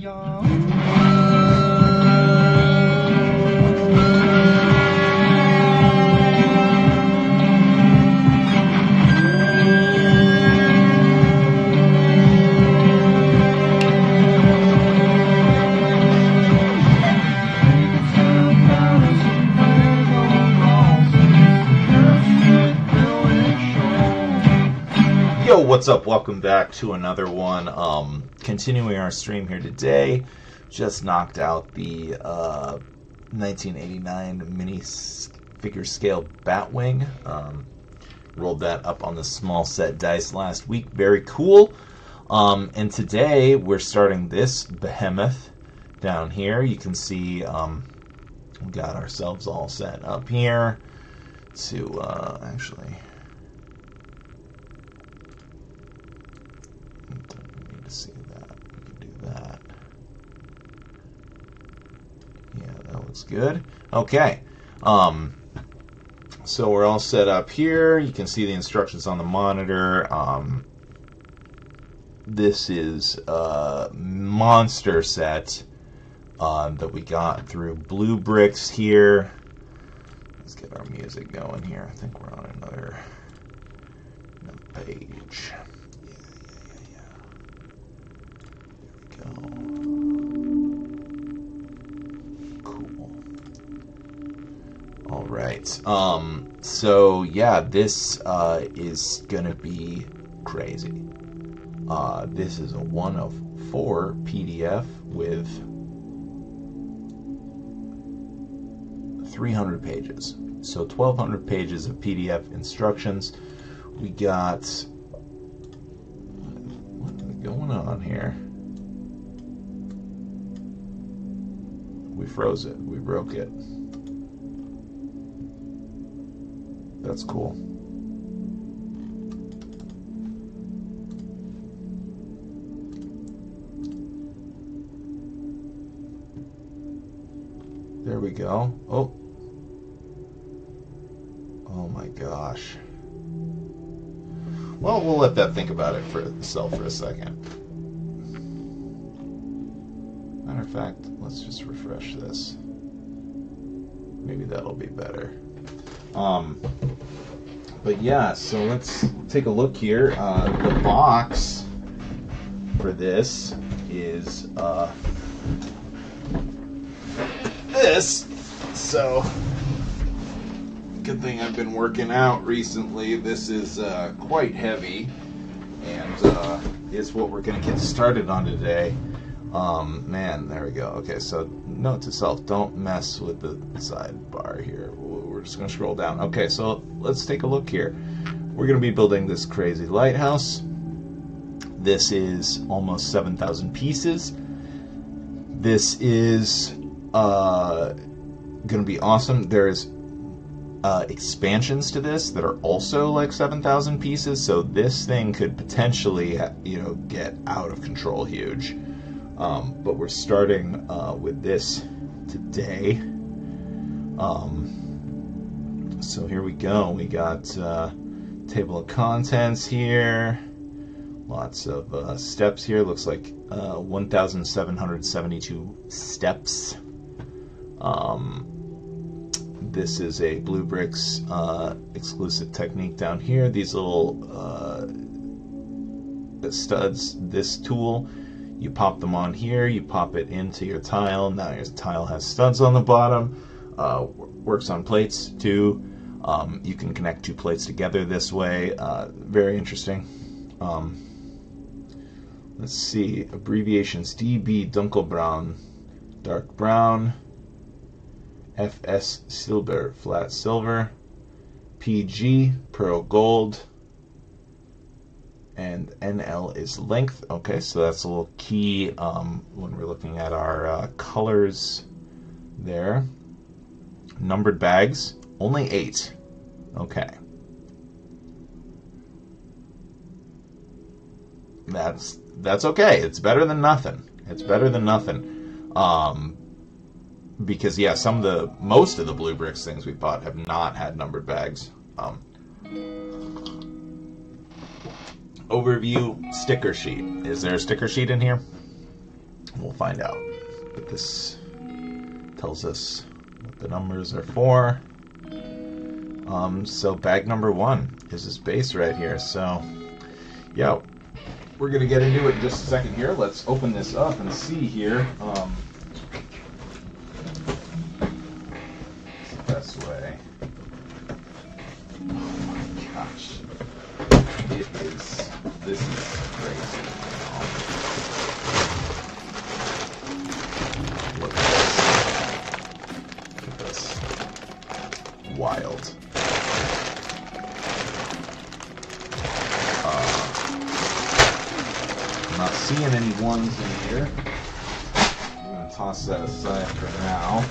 Yo, what's up? Welcome back to another one. Um, continuing our stream here today. Just knocked out the uh, 1989 mini figure scale Batwing. Um, rolled that up on the small set dice last week. Very cool. Um, and today we're starting this behemoth down here. You can see um, we got ourselves all set up here to uh, actually. Don't need to see that. We can do that. Yeah, that looks good. Okay. Um, so we're all set up here. You can see the instructions on the monitor. Um, this is a monster set uh, that we got through BlueBrixx here. Let's get our music going here. I think we're on another, another page. Yeah, yeah, yeah, yeah. There we go. All right. Um. So yeah, this uh, is gonna be crazy. Uh, this is a one of four PDF with 300 pages. So 1,200 pages of PDF instructions. We got what is going on here? We froze it. We broke it. That's cool. There we go. Oh. Oh my gosh. Well, we'll let that think about it for itself for a second. Matter of fact, let's just refresh this. Maybe that'll be better. Um, but yeah, so let's take a look here. Uh, the box for this is uh, this. So, good thing I've been working out recently. This is uh, quite heavy, and uh, is what we're going to get started on today. Um, man, there we go. Okay, so note to self: don't mess with the sidebar here. We're just going to scroll down. Okay, so let's take a look here. We're going to be building this crazy lighthouse. This is almost 7,000 pieces. This is uh, going to be awesome. There's uh, expansions to this that are also like 7,000 pieces, so this thing could potentially, you know, get out of control huge. Um, but we're starting uh, with this today. Um, so here we go. We got uh, table of contents here. Lots of uh, steps here. Looks like uh, 1,772 steps. Um, this is a BlueBrixx uh, exclusive technique down here. These little uh, studs, this tool, you pop them on here, you pop it into your tile. Now your tile has studs on the bottom. Uh, works on plates too. Um, you can connect two plates together this way. Uh, very interesting. Um, let's see, abbreviations DB Dunkelbraun, dark brown, FS Silber, flat silver, PG, pearl gold, and NL is length. Okay, so that's a little key um, when we're looking at our uh, colors there. Numbered bags, only eight. Okay. That's that's okay. It's better than nothing. It's better than nothing. Um, because yeah, some of the most of the BlueBrixx things we bought have not had numbered bags. Um, overview sticker sheet. Is there a sticker sheet in here? We'll find out. But this tells us what the numbers are for. Um, so bag number one is this base right here. So, yeah, we're gonna get into it in just a second here. Let's open this up and see here. Um, This is crazy. Look at this. This. Wild. Uh, I'm not seeing any ones in here. I'm gonna toss that aside for now.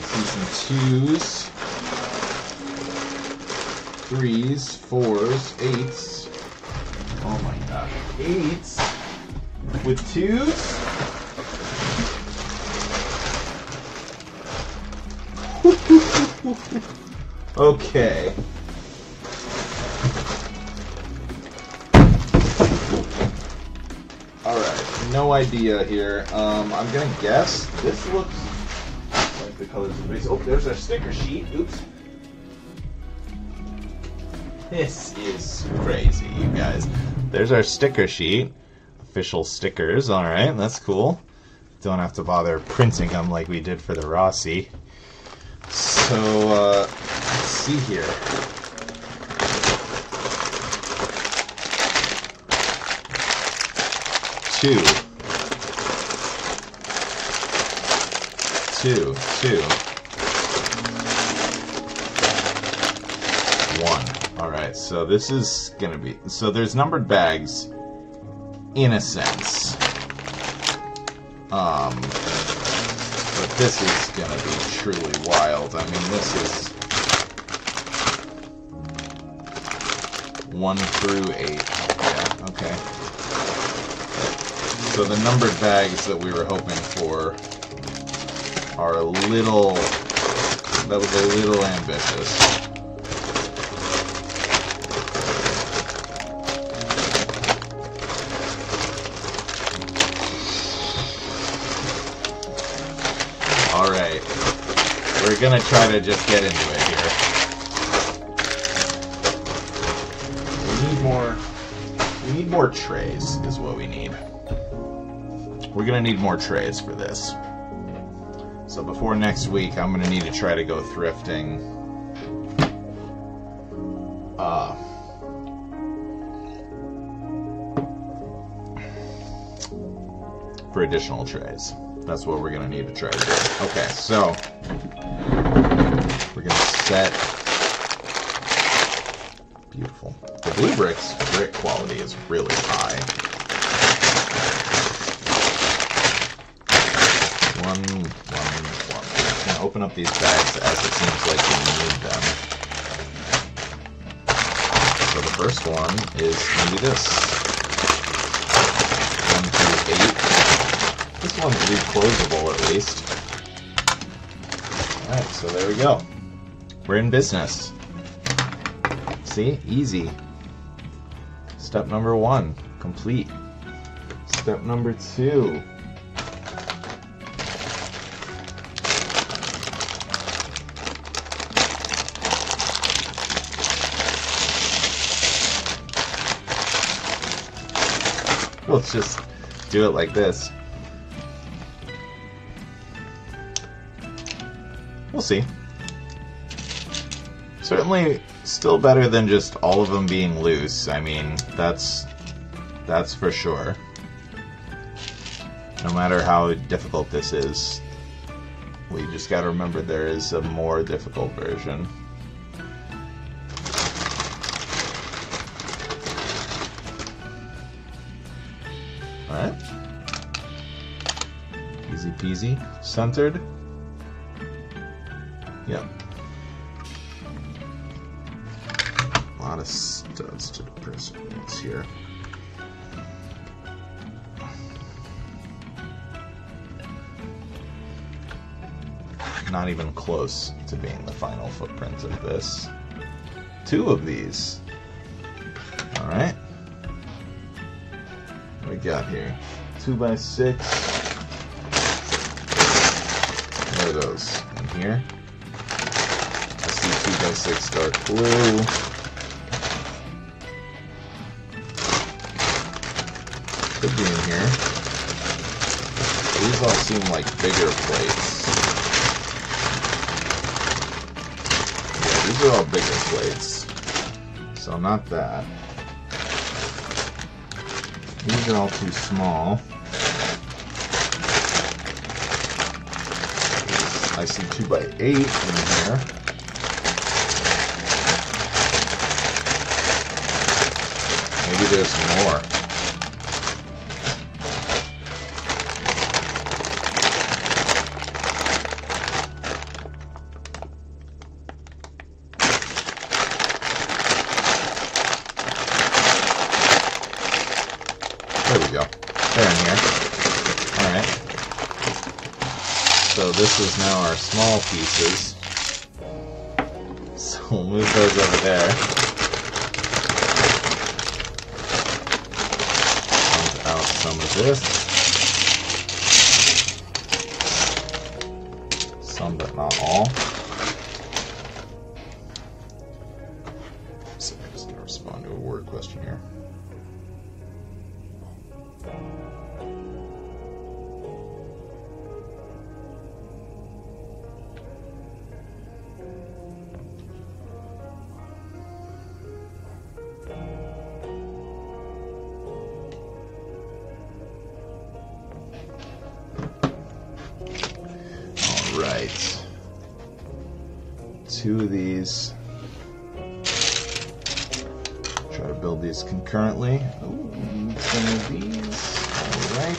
See some twos, threes, fours, eights. Oh my god, eights with twos. okay. Alright, no idea here. Um, I'm gonna guess this looks like the colors of the base. Oh, there's our sticker sheet. Oops. This is crazy, you guys. There's our sticker sheet. Official stickers, alright, that's cool. Don't have to bother printing them like we did for the Rossi. So, uh, let's see here. two, two, two, So this is gonna be so. There's numbered bags, in a sense. Um, but this is gonna be truly wild. I mean, this is one through eight. Yeah, okay. So the numbered bags that we were hoping for are a little. That was a little ambitious. Gonna try to just get into it here. We need more. We need more trays, is what we need. We're gonna need more trays for this. So before next week, I'm gonna need to try to go thrifting. Uh, for additional trays. That's what we're gonna need to try to do. Okay, so set. Beautiful. The BlueBrixx brick quality is really high. One, one, one. I'm gonna open up these bags as it seems like we need them. So the first one is gonna be this. One through eight. This one's reclosable at least. Alright, so there we go. We're in business. See? Easy. Step number one, complete. Step number two. Let's just do it like this. We'll see. Certainly still better than just all of them being loose. I mean, that's that's for sure. No matter how difficult this is, we just got to remember there is a more difficult version. Alright. Easy peasy. Centered. Yep. Studs to the perseverance here. Not even close to being the final footprint of this. Two of these. Alright. we got here? Two by six. Where are those? In here? I see two by six dark blue. Could be in here. These all seem like bigger plates. Yeah, these are all bigger plates. So not that. These are all too small. I see two by eight in here. Maybe there's more. Pieces. So we'll move those over there. Out some of this. These concurrently. Ooh, some of these. All right.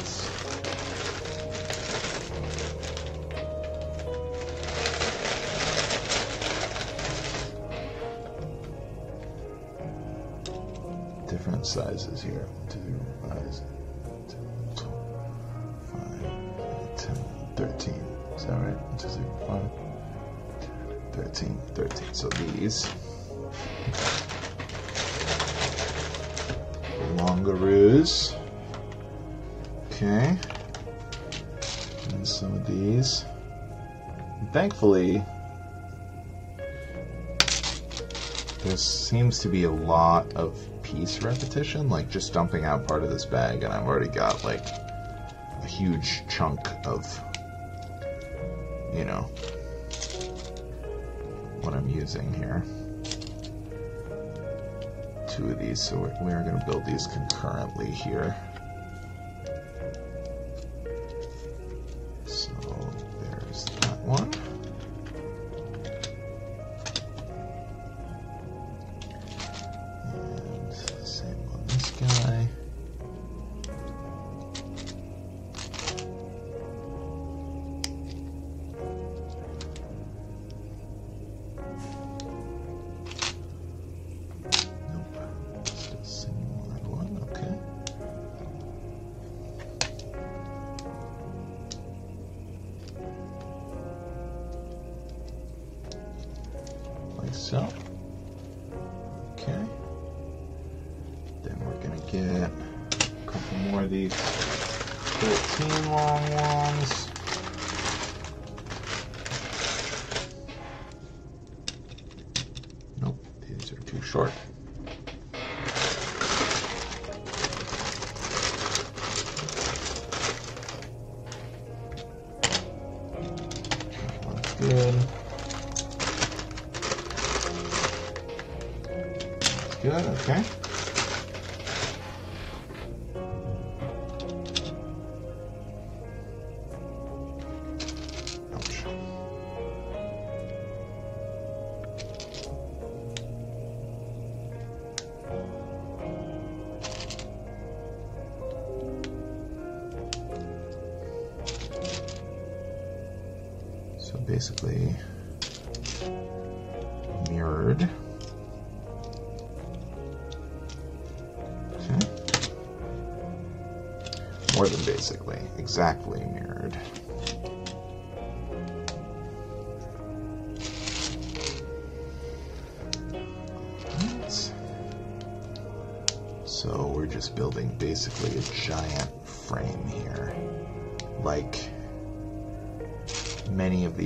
Different sizes here. Two, five, two, 5, 10, 13. Is that right? 1, 2, 5, 13, 13. So these. Longaroos. Okay. And some of these. And thankfully, there seems to be a lot of piece repetition, like just dumping out part of this bag, and I've already got like a huge chunk of, you know, what I'm using here. Two of these, so we're, we're going to build these concurrently here.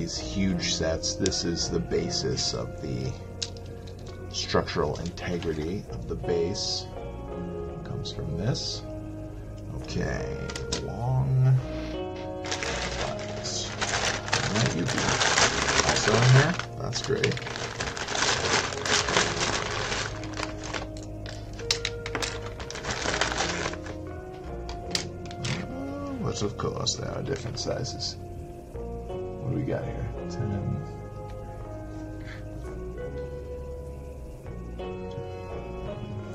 These huge sets, this is the basis of the structural integrity of the base. Comes from this. Okay, we got here? 10.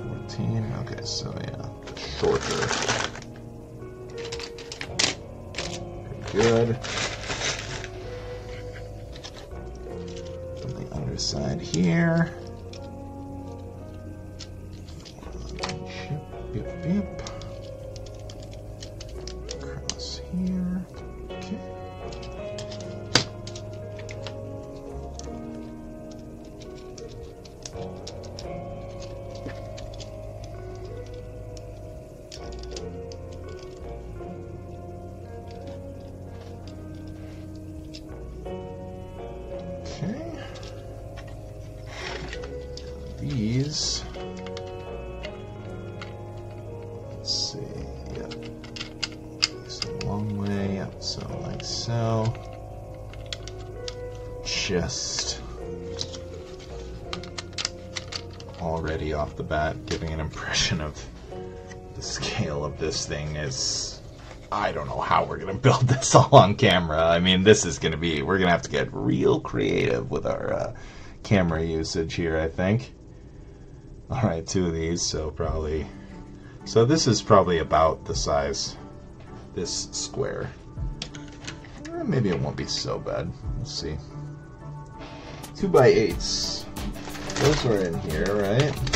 Fourteen. Okay, so yeah, shorter. Good. On the underside here. Build this all on camera. I mean, this is gonna be we're gonna have to get real creative with our uh, camera usage here. I think. All right, two of these, so probably. So this is probably about the size. This square. Eh, Maybe it won't be so bad. Let's see. Two by eights. Those are in here, right?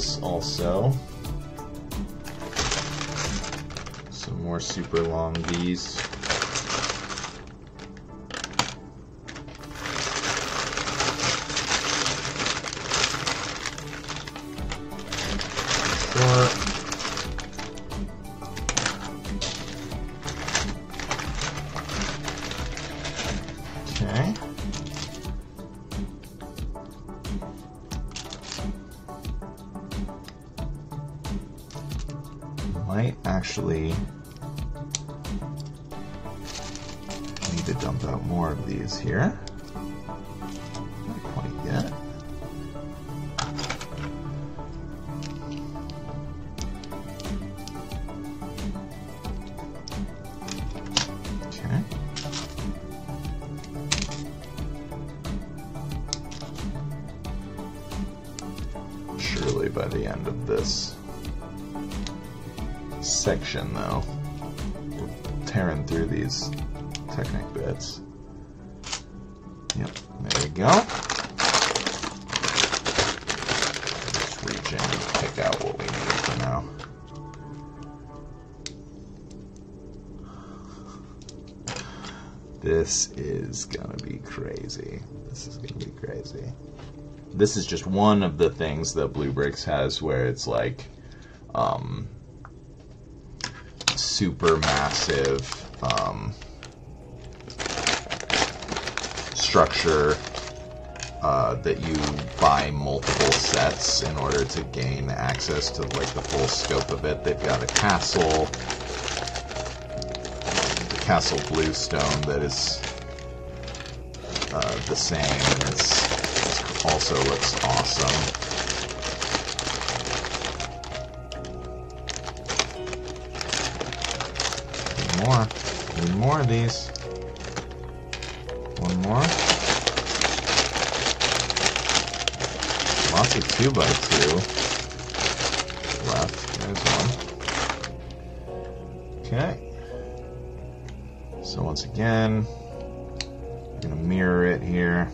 This also. Some more super long V's. Pick out what we need for now. This is gonna be crazy. This is gonna be crazy. This is just one of the things that BlueBrixx has where it's like um, super massive um, structure uh, that you buy multiple sets in order to gain access to like the full scope of it. They've got a castle, the castle bluestone that is uh, the same. and It's, it's also looks awesome. More. Need more of these. One more. Lots of two by two left. There's one. Okay. So once again, I'm gonna mirror it here.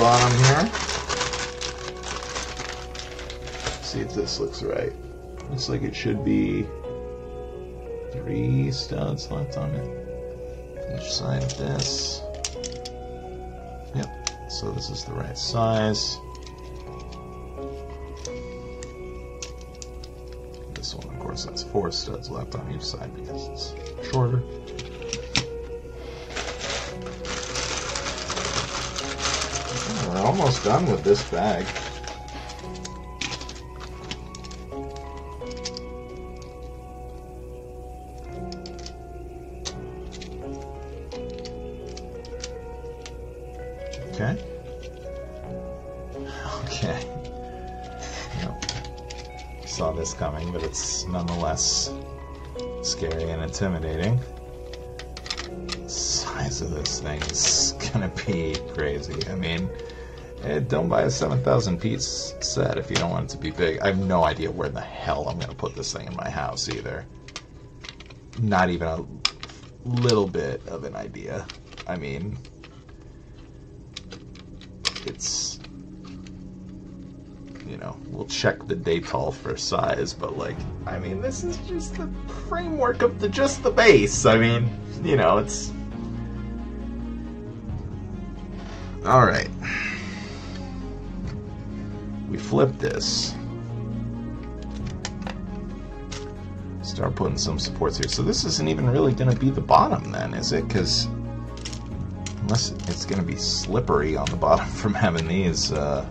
Bottom here. See if this looks right. Looks like it should be three studs left on it. Each side of this. Yep, so this is the right size. This one, of course, has four studs left on each side because it's shorter. Almost done with this bag. Okay. Okay. Saw this coming, but it's nonetheless scary and intimidating. The size of this thing is gonna be crazy. I mean, don't buy a 7,000 piece set if you don't want it to be big. I have no idea where the hell I'm gonna put this thing in my house either. Not even a little bit of an idea. I mean, it's you know we'll check the Daytall for size but like I mean this is just the framework of the just the base I mean you know it's all right flip this start putting some supports here so this isn't even really going to be the bottom then is it because Unless it's going to be slippery on the bottom from having these uh,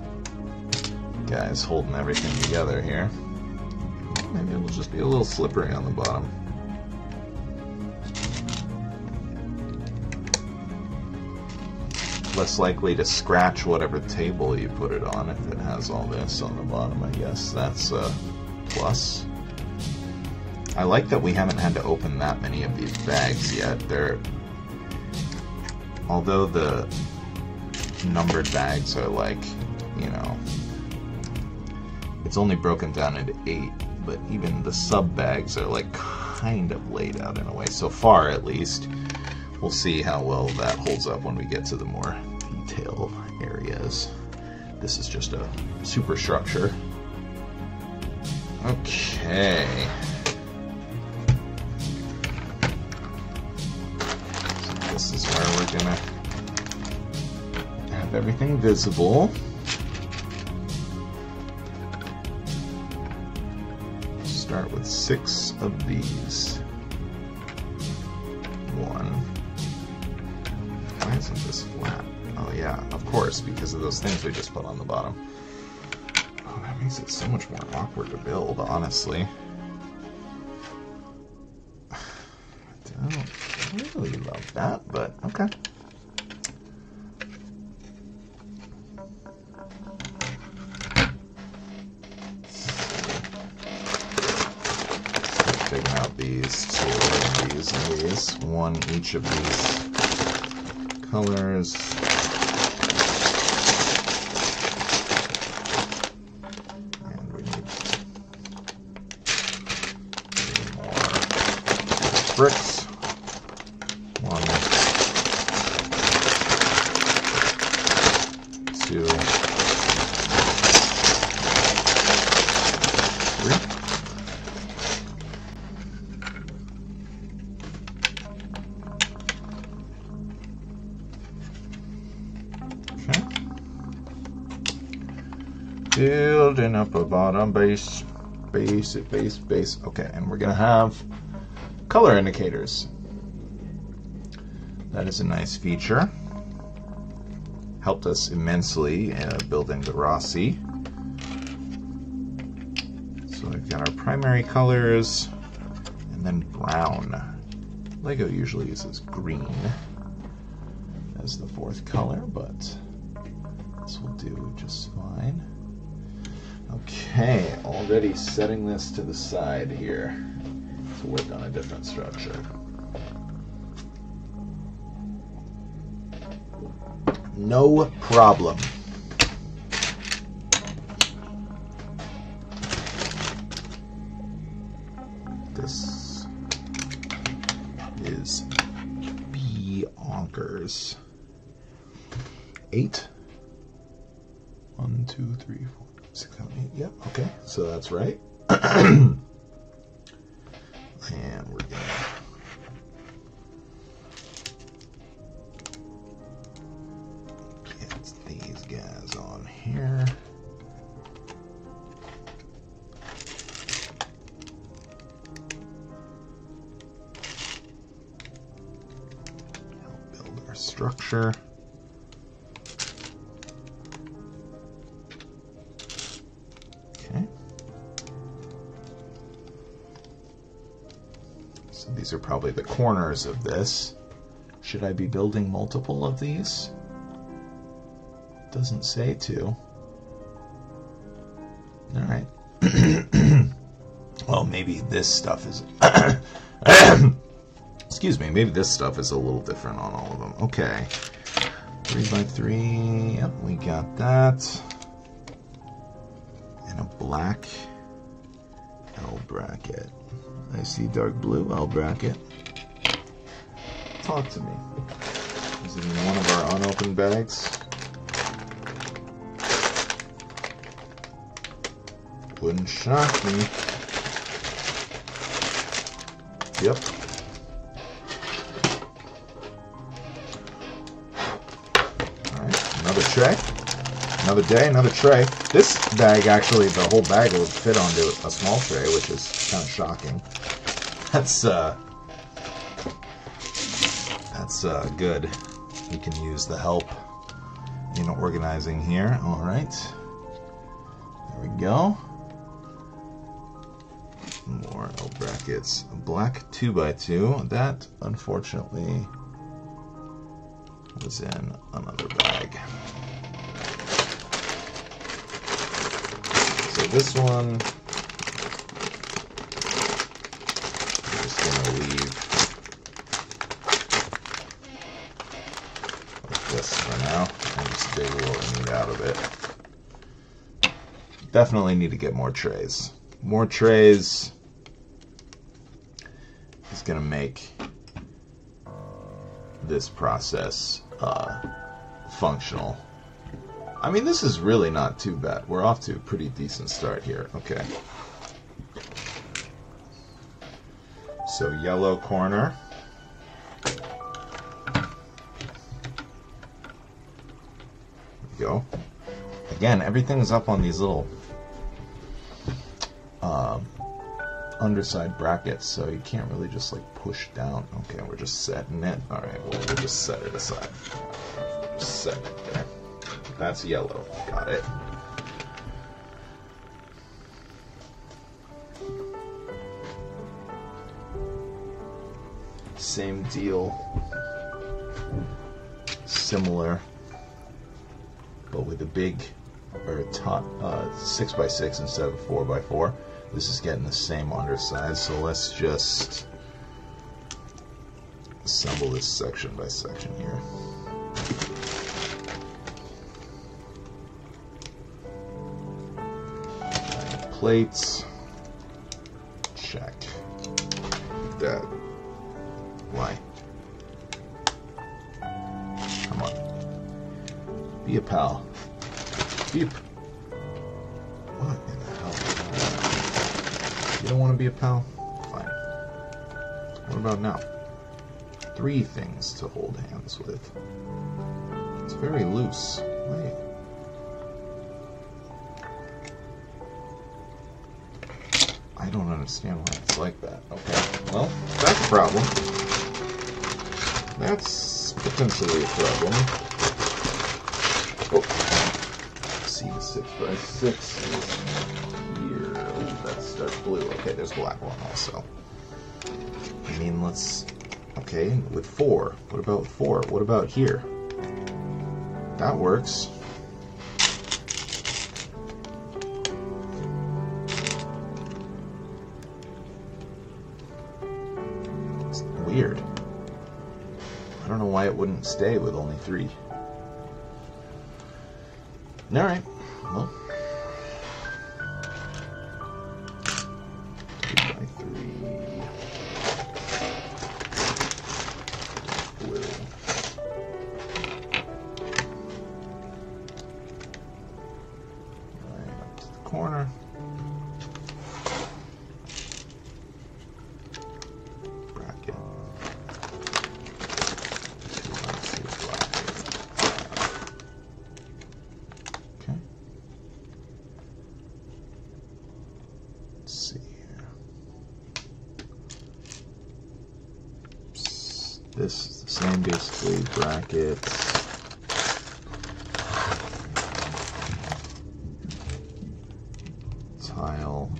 guys holding everything together here. Maybe it'll just be a little slippery on the bottom. Less likely to scratch whatever table you put it on if it has all this on the bottom, I guess. That's a plus. I like that we haven't had to open that many of these bags yet. They're although the numbered bags are like, you know, it's only broken down into eight, but even the sub bags are like kind of laid out in a way. So far, at least. We'll see how well that holds up when we get to the more detail areas. This is just a superstructure. Okay. this is where we're gonna have everything visible. Start with six of these. Things we just put on the bottom. Oh, that makes it so much more awkward to build, honestly. I don't really love that, but okay. Out these two, these, these. One each of these colors. And we need three more bricks. One, two, three. Okay. Building up a bottom base, base, base, base. Okay, and we're gonna have color indicators. That is a nice feature. Helped us immensely uh, building the Rossi. So we've got our primary colors and then brown. Lego usually uses green as the fourth color, but this will do just fine. Okay, already setting this to the side here to work on a different structure. No problem. This is Bonkers. Eight. One, two, three, four, six, seven, eight. Yep, okay, so that's right. corners of this. Should I be building multiple of these? Doesn't say to. Alright. well, maybe this stuff is. Excuse me, maybe this stuff is a little different on all of them. Okay. Three by three. Yep, we got that. And a black L bracket. I see dark blue L bracket. Talk to me. Is it in one of our unopened bags? Wouldn't shock me. Yep. Alright, another tray. Another day, another tray. This bag actually, the whole bag would fit onto a small tray, which is kind of shocking. That's uh that's uh good. We can use the help in organizing here. Alright. There we go. More L brackets. Black 2x2. That, unfortunately, was in another bag. So this one, I'm just gonna leave like this for now and just dig what we need out of it. Definitely need to get more trays. More trays is gonna make this process uh, functional. I mean, this is really not too bad. We're off to a pretty decent start here. Okay. So, yellow corner. go. Again, everything is up on these little underside brackets, so you can't really just like push down. Okay, we're just setting it. All right, well, we'll just set it aside. Just set it there. That's yellow. Got it. Same deal. Similar, but with a big or a top uh, six by six instead of four by four. This is getting the same underside, so let's just assemble this section by section here. Plates. Check. That. Why? Come on. Be a pal. Be a. be a pal? Fine. What about now? Three things to hold hands with. It's very loose. Wait. I don't understand why it's like that. Okay. Well, that's a problem. That's potentially a problem. Oh. See the six by six dark blue. Okay, there's black one also. I mean, let's. Okay, with four. What about four? What about here? That works. It's weird. I don't know why it wouldn't stay with only three. Alright, Tile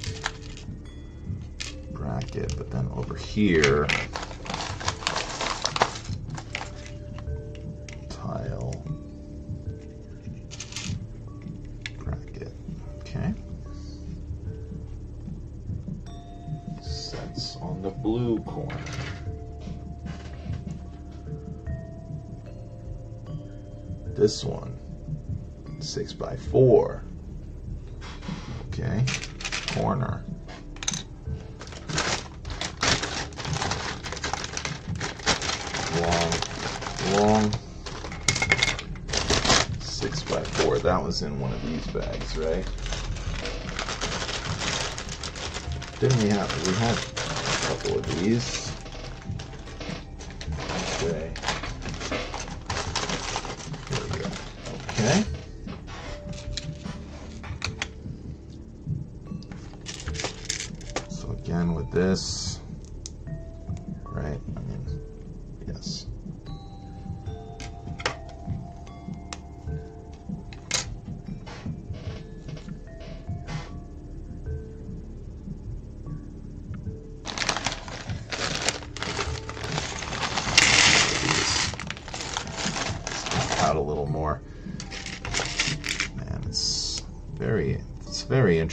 bracket, but then over here tile bracket. Okay. Sets on the blue corner. This one, six by four. Bags, right? Didn't we have? We had a couple of these.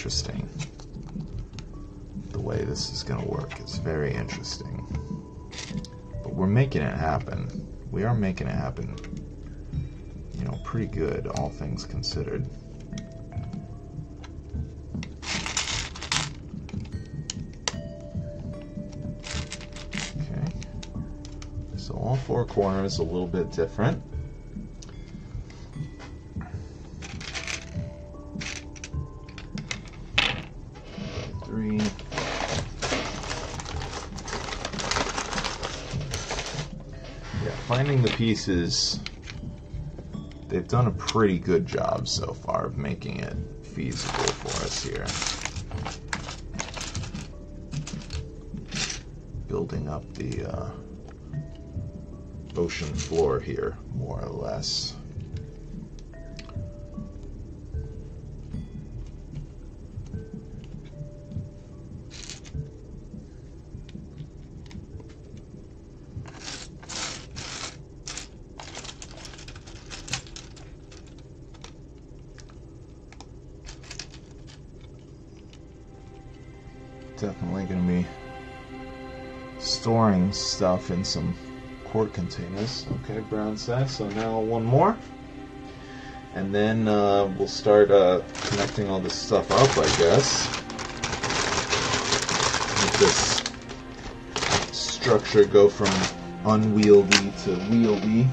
Interesting. The way this is gonna work. is very interesting. But we're making it happen. We are making it happen. You know, pretty good, all things considered. Okay. So all four corners a little bit different. Pieces, they've done a pretty good job so far of making it feasible for us here. Building up the uh, ocean floor here, more or less. Stuff in some quart containers. Okay, brown sack. So now one more. And then uh, we'll start uh, connecting all this stuff up, I guess. Make this structure go from unwieldy to wieldy.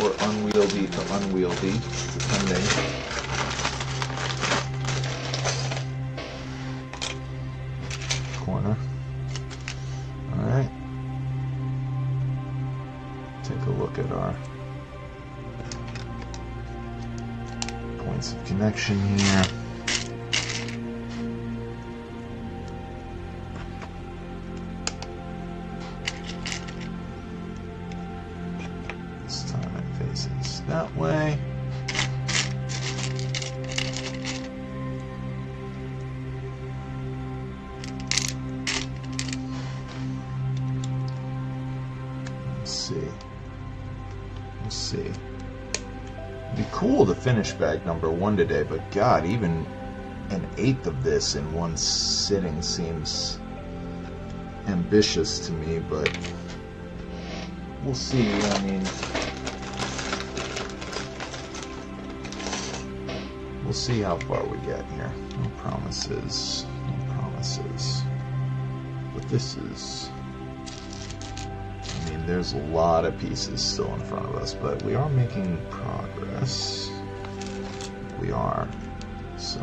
Or unwieldy to unwieldy, depending. Points here. Bag number one today, but God, even an eighth of this in one sitting seems ambitious to me, but we'll see. I mean, we'll see how far we get here. No promises. No promises. But this is. I mean, there's a lot of pieces still in front of us, but we are making progress. Are. So.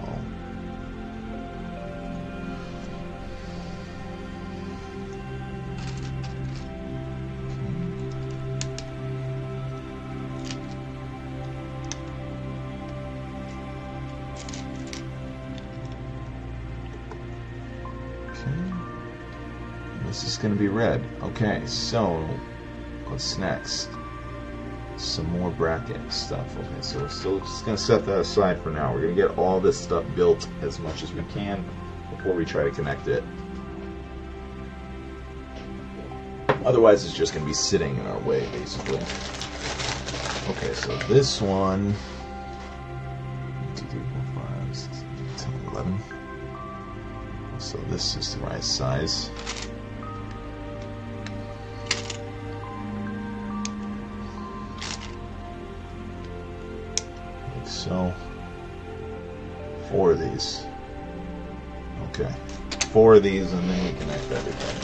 This is going to be red. Okay, so what's next? Some more bracket stuff. Okay, so we're still just going to set that aside for now. We're going to get all this stuff built as much as we can before we try to connect it. Otherwise, it's just going to be sitting in our way, basically. Okay, so this one. 2, 3, 4, 5, 6, 10, 11. So this is the right size. Of these and then we connect everything.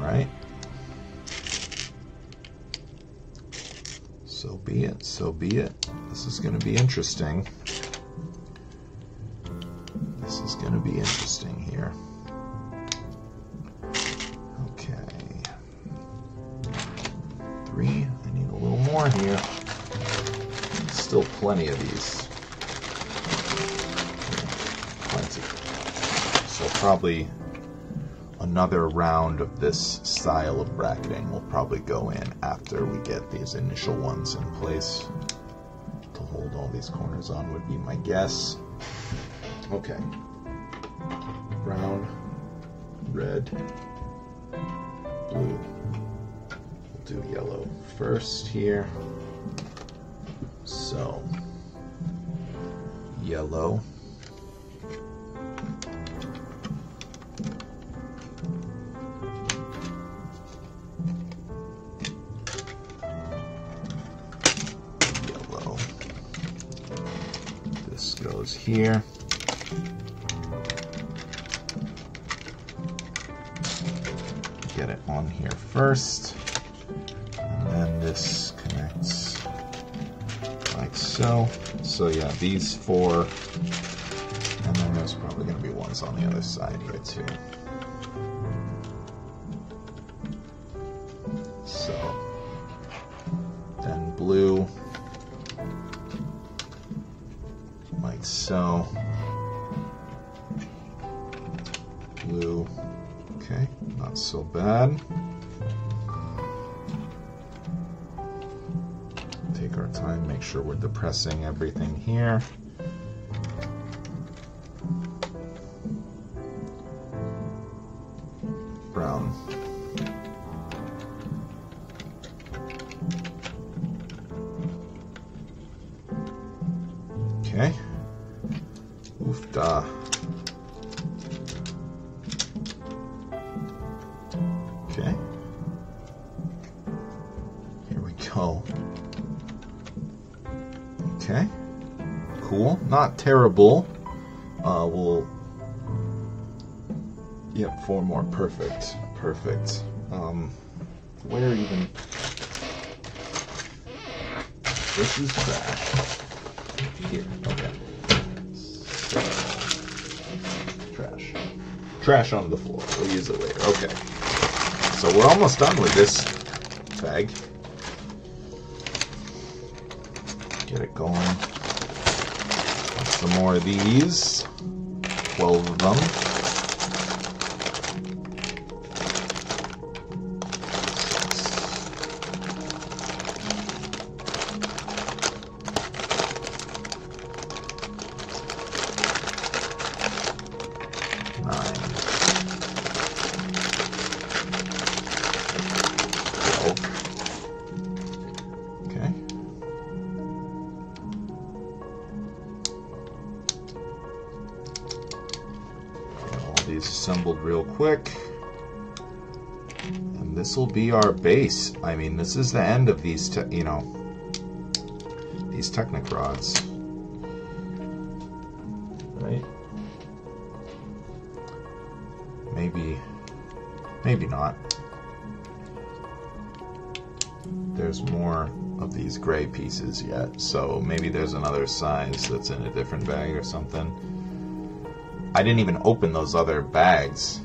Alright. So be it, so be it. This is going to be interesting. Another round of this style of bracketing will probably go in after we get these initial ones in place to hold all these corners on would be my guess. Okay. Brown, red, blue. We'll do yellow first here. So, yellow. Here. Get it on here first. And then this connects like so. So yeah, these four. And then there's probably going to be ones on the other side here too. Time make sure we're depressing everything here Terrible. Uh, we'll. Yep, four more. Perfect. Perfect. Um, where even. This is trash. Here, okay. Trash. Trash on the floor. We'll use it later. Okay. So we're almost done with this bag. These. Base. I mean, this is the end of these, you know, these Technic rods. Right? Maybe, maybe not. There's more of these gray pieces yet, so maybe there's another size that's in a different bag or something. I didn't even open those other bags.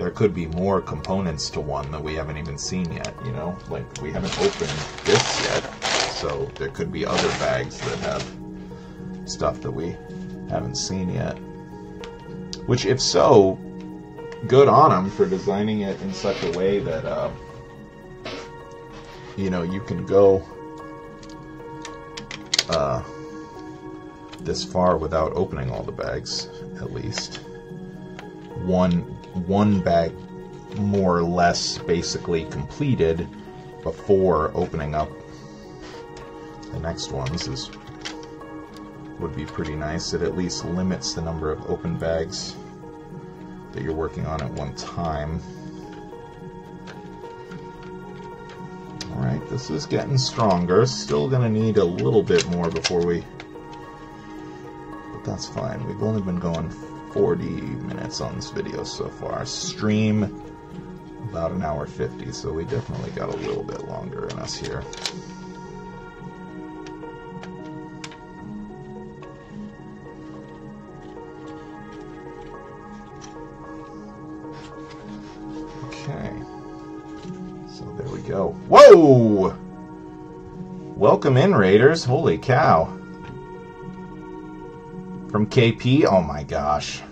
There could be more components to one that we haven't even seen yet, you know? Like, we haven't opened this yet, so there could be other bags that have stuff that we haven't seen yet. Which, if so, good on them for designing it in such a way that, uh, you know, you can go uh, this far without opening all the bags, at least. One, one bag more or less basically completed before opening up the next ones is would be pretty nice. It at least limits the number of open bags that you're working on at one time. Alright, this is getting stronger. Still to need a little bit more before we... But that's fine. We've only been going 40 minutes on this video so far. Stream about an hour 50, so we definitely got a little bit longer in us here. Okay. So there we go. Whoa! Welcome in, Raiders. Holy cow. From KP? Oh my gosh.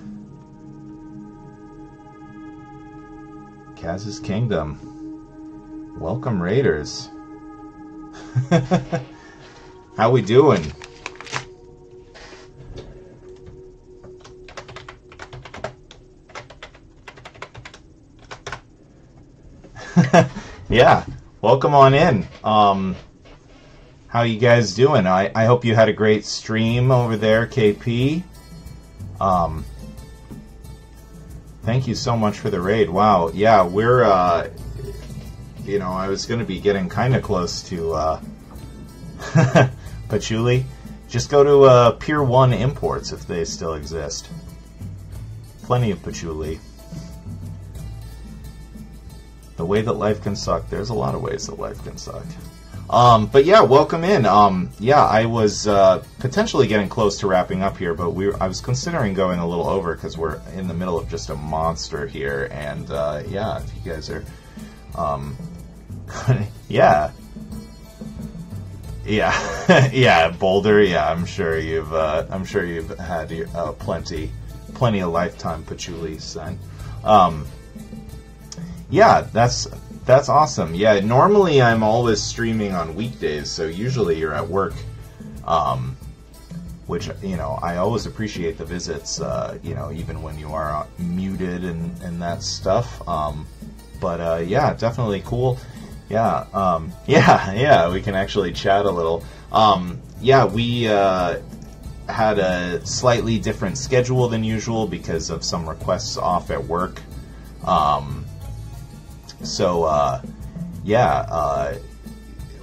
Kaz's Kingdom. Welcome, Raiders. How we doing? yeah, welcome on in. Um, how you guys doing? I, I hope you had a great stream over there, KP. Um, thank you so much for the raid. Wow, yeah, we're, uh, you know, I was going to be getting kind of close to uh, patchouli. Just go to uh, Pier 1 Imports if they still exist. Plenty of patchouli the way that life can suck. There's a lot of ways that life can suck. Um, but yeah, welcome in. Um, yeah, I was uh, potentially getting close to wrapping up here, but we were, I was considering going a little over because we're in the middle of just a monster here. And uh, yeah, if you guys are, um, yeah, yeah, yeah, Boulder. Yeah, I'm sure you've, uh, I'm sure you've had uh, plenty, plenty of lifetime patchouli scent. Um, yeah, that's that's awesome. Yeah, normally I'm always streaming on weekdays, so usually you're at work. Um, which you know I always appreciate the visits. Uh, you know, even when you are muted and and that stuff. Um, but uh, yeah, definitely cool. Yeah, um, yeah, yeah. We can actually chat a little. Um, yeah, we uh, had a slightly different schedule than usual because of some requests off at work. Um, so, uh, yeah, uh,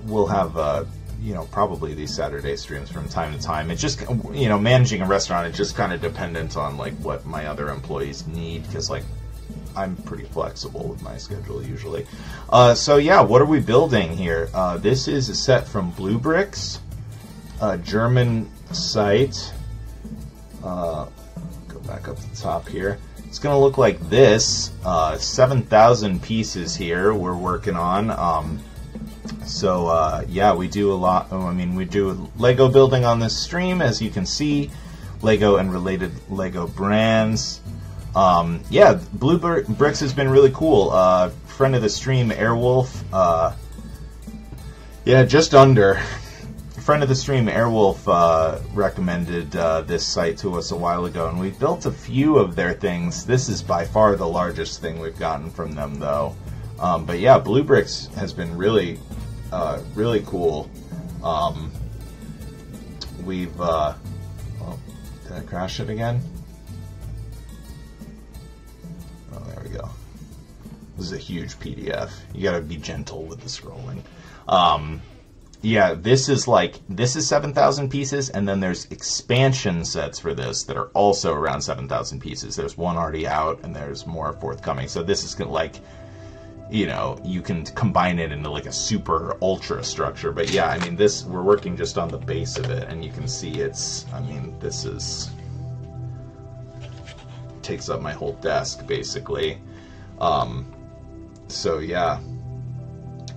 we'll have, uh, you know, probably these Saturday streams from time to time. It's just, you know, managing a restaurant is just kind of dependent on, like, what my other employees need, because, like, I'm pretty flexible with my schedule usually. Uh, so, yeah, what are we building here? Uh, this is a set from BlueBrixx, a German site. Uh, go back up to the top here. It's going to look like this. Uh, 7,000 pieces here we're working on. Um, so, uh, yeah, we do a lot. Oh, I mean, we do Lego building on this stream, as you can see. Lego and related Lego brands. Um, yeah, BlueBrixx has been really cool. Uh, friend of the stream, Airwolf. Uh, yeah, just under friend of the stream, Airwolf, uh, recommended uh, this site to us a while ago, and we built a few of their things. This is by far the largest thing we've gotten from them, though. Um, but yeah, BlueBrixx has been really, uh, really cool. Um, we've, uh, oh, did I crash it again? Oh, there we go. This is a huge PDF. You gotta be gentle with the scrolling. Um, yeah, this is like this is seven thousand pieces, and then there's expansion sets for this that are also around seven thousand pieces. There's one already out, and there's more forthcoming. So this is gonna like, you know, you can combine it into like a super ultra structure. But yeah, I mean, this we're working just on the base of it, and you can see it's. I mean, this is takes up my whole desk basically. Um, so yeah,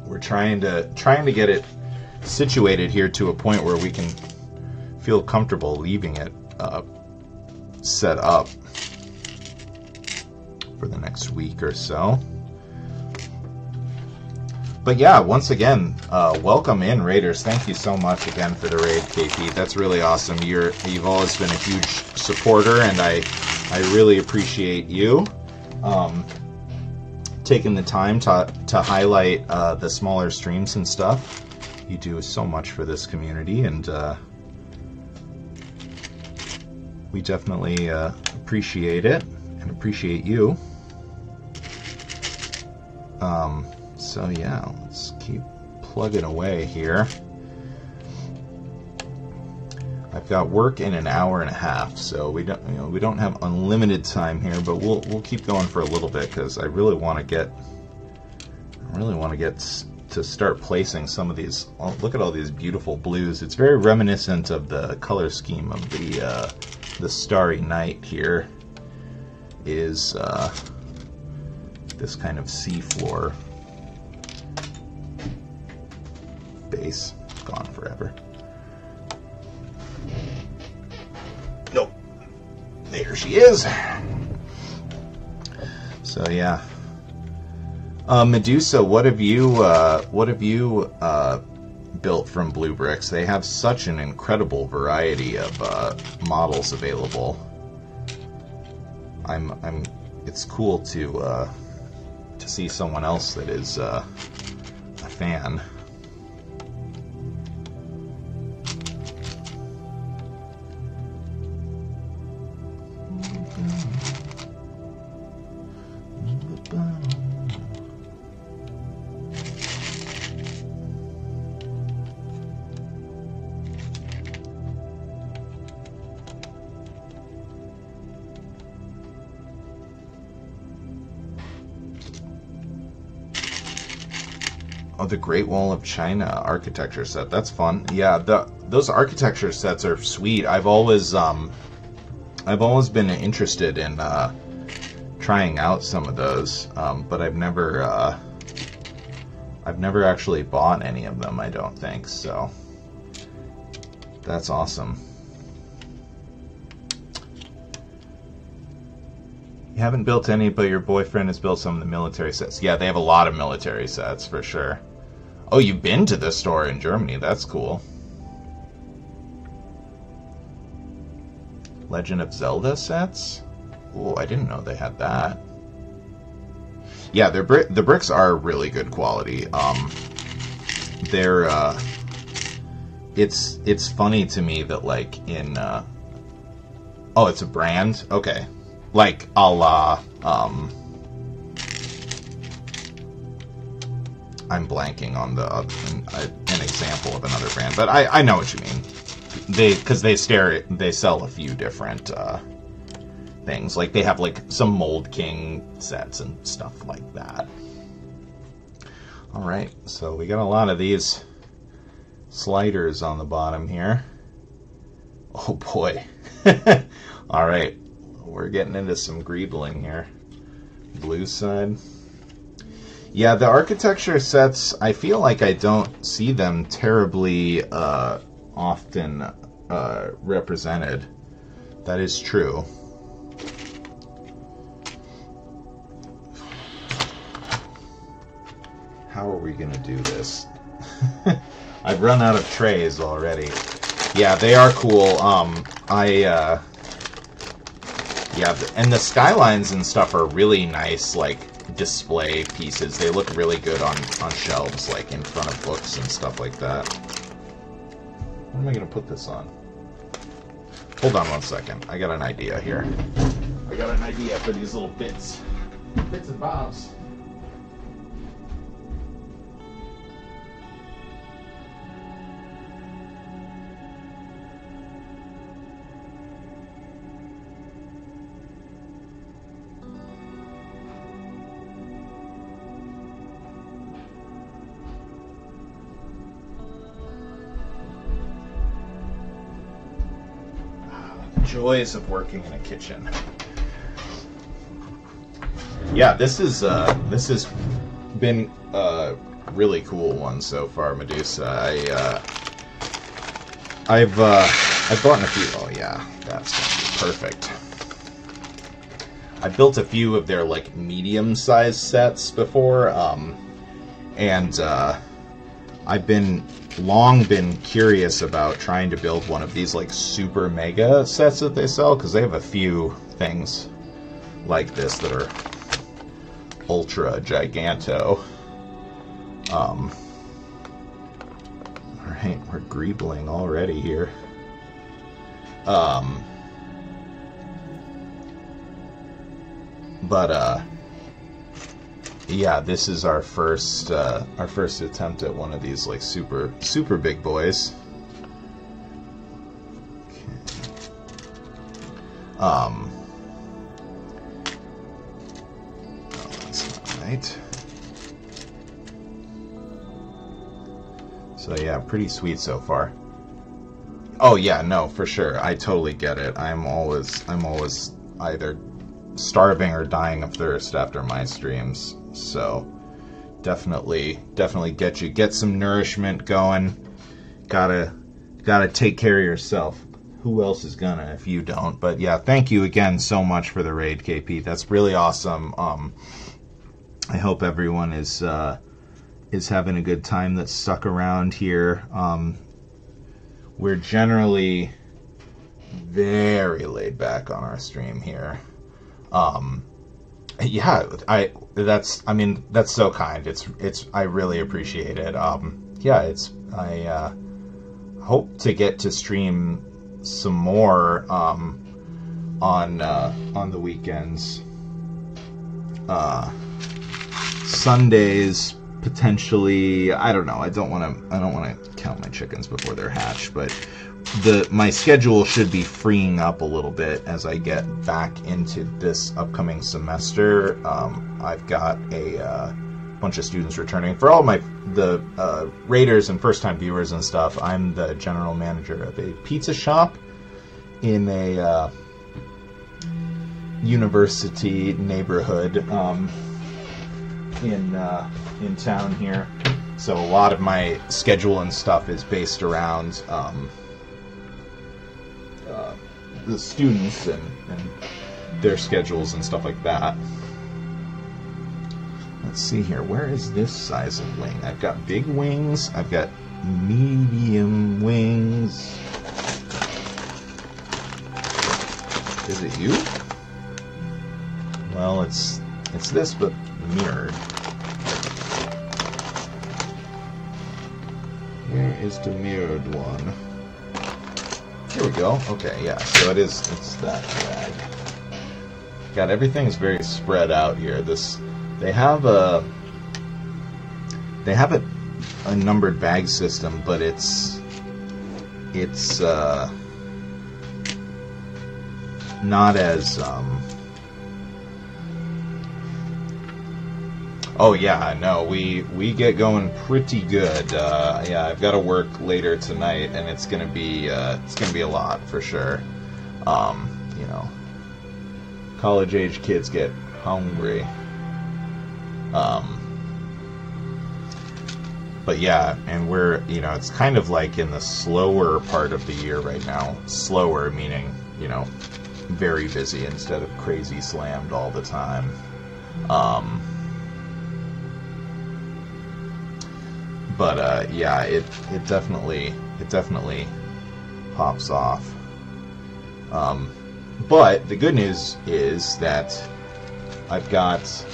we're trying to trying to get it situated here to a point where we can feel comfortable leaving it uh, set up for the next week or so. But yeah, once again, uh, welcome in Raiders. Thank you so much again for the raid, KP. That's really awesome. You're you've always been a huge supporter, and I I really appreciate you. Um, taking the time to, to highlight uh, the smaller streams and stuff. You do so much for this community, and uh, we definitely uh, appreciate it and appreciate you. Um, so yeah, let's keep plugging away here. I've got work in an hour and a half, so we don't, you know, we don't have unlimited time here, but we'll we'll keep going for a little bit because I really want to get, I really want to get to start placing some of these. Oh, look at all these beautiful blues. It's very reminiscent of the color scheme of the uh, the Starry Night here. Is uh, this kind of seafloor base? Gone forever. Nope. There she is. So yeah. Uh, Medusa, what have you uh, what have you uh, built from BlueBrixx? They have such an incredible variety of uh, models available. I'm I'm. It's cool to uh, to see someone else that is uh, a fan. The Great Wall of China architecture set. That's fun. Yeah, the those architecture sets are sweet. I've always um I've always been interested in uh trying out some of those, um, but I've never uh I've never actually bought any of them, I don't think. So that's awesome. You haven't built any, but your boyfriend has built some of the military sets. Yeah, they have a lot of military sets for sure. Oh, you've been to this store in Germany. That's cool. Legend of Zelda sets? Oh, I didn't know they had that. Yeah, they're bri the bricks are really good quality. Um, they're uh, it's it's funny to me that like in uh, oh, it's a brand. Okay, like a la um, I'm blanking on the uh, an, an, example of another brand, but I, I know what you mean. They because they stare they sell a few different uh, things. Like they have like some Mold King sets and stuff like that. All right, so we got a lot of these sliders on the bottom here. Oh boy. All right, we're getting into some greebling here. Blue side. Yeah, the architecture sets, I feel like I don't see them terribly uh, often uh, represented. That is true. How are we going to do this? I've run out of trays already. Yeah, they are cool. Um, I, uh, yeah, and the skylines and stuff are really nice, like, display pieces. They look really good on, on shelves, like in front of books and stuff like that. What am I going to put this on? Hold on one second. I got an idea here. I got an idea for these little bits. bits and bobs. Joys of working in a kitchen. Yeah, this is uh, this has been a really cool one so far, Medusa. I uh, I've uh, I've bought a few. Oh yeah, that's perfect. I built a few of their like medium-sized sets before, um, and uh, I've been long been curious about trying to build one of these like super mega sets that they sell because they have a few things like this that are ultra giganto. Um, all right, we're greebling already here. Um, but uh, yeah, this is our first uh, our first attempt at one of these like super super big boys. Um. Oh, that's not right. So yeah, pretty sweet so far. Oh yeah, no, for sure. I totally get it. I'm always I'm always either starving or dying of thirst after my streams. So definitely, definitely get you get some nourishment going. Gotta, gotta take care of yourself. Who else is gonna if you don't? But yeah, thank you again so much for the raid, KP. That's really awesome. Um, I hope everyone is uh, is having a good time that's stuck around here. Um, we're generally very laid back on our stream here. Um, yeah, I that's I mean that's so kind. It's it's I really appreciate it. Um, yeah, it's I uh, hope to get to stream some more um, on uh, on the weekends. Uh, Sundays potentially. I don't know. I don't want to. I don't want to count my chickens before they're hatched, but the my schedule should be freeing up a little bit as I get back into this upcoming semester. Um, I've got a uh, bunch of students returning. For all my the uh, raiders and first time viewers and stuff, I'm the general manager of a pizza shop in a uh, university neighborhood um, in uh, in town here. So a lot of my schedule and stuff is based around. Um, uh, the students and, and their schedules and stuff like that. Let's see here. Where is this size of wing? I've got big wings. I've got medium wings. Is it you? Well, it's it's this, but mirrored. Where is the mirrored one? Here we go. Okay, yeah. So it is. It's that bag. God, everything is very spread out here. This, they have a, they have a, a numbered bag system, but it's, it's uh, not as um, Oh yeah, no, we we get going pretty good. Uh, yeah, I've got to work later tonight, and it's gonna be uh, it's gonna be a lot for sure. Um, you know, college age kids get hungry. Um, but yeah, and we're you know it's kind of like in the slower part of the year right now. Slower meaning you know very busy instead of crazy slammed all the time. Um, but uh, yeah, it it definitely it definitely pops off. Um, but the good news is that I've got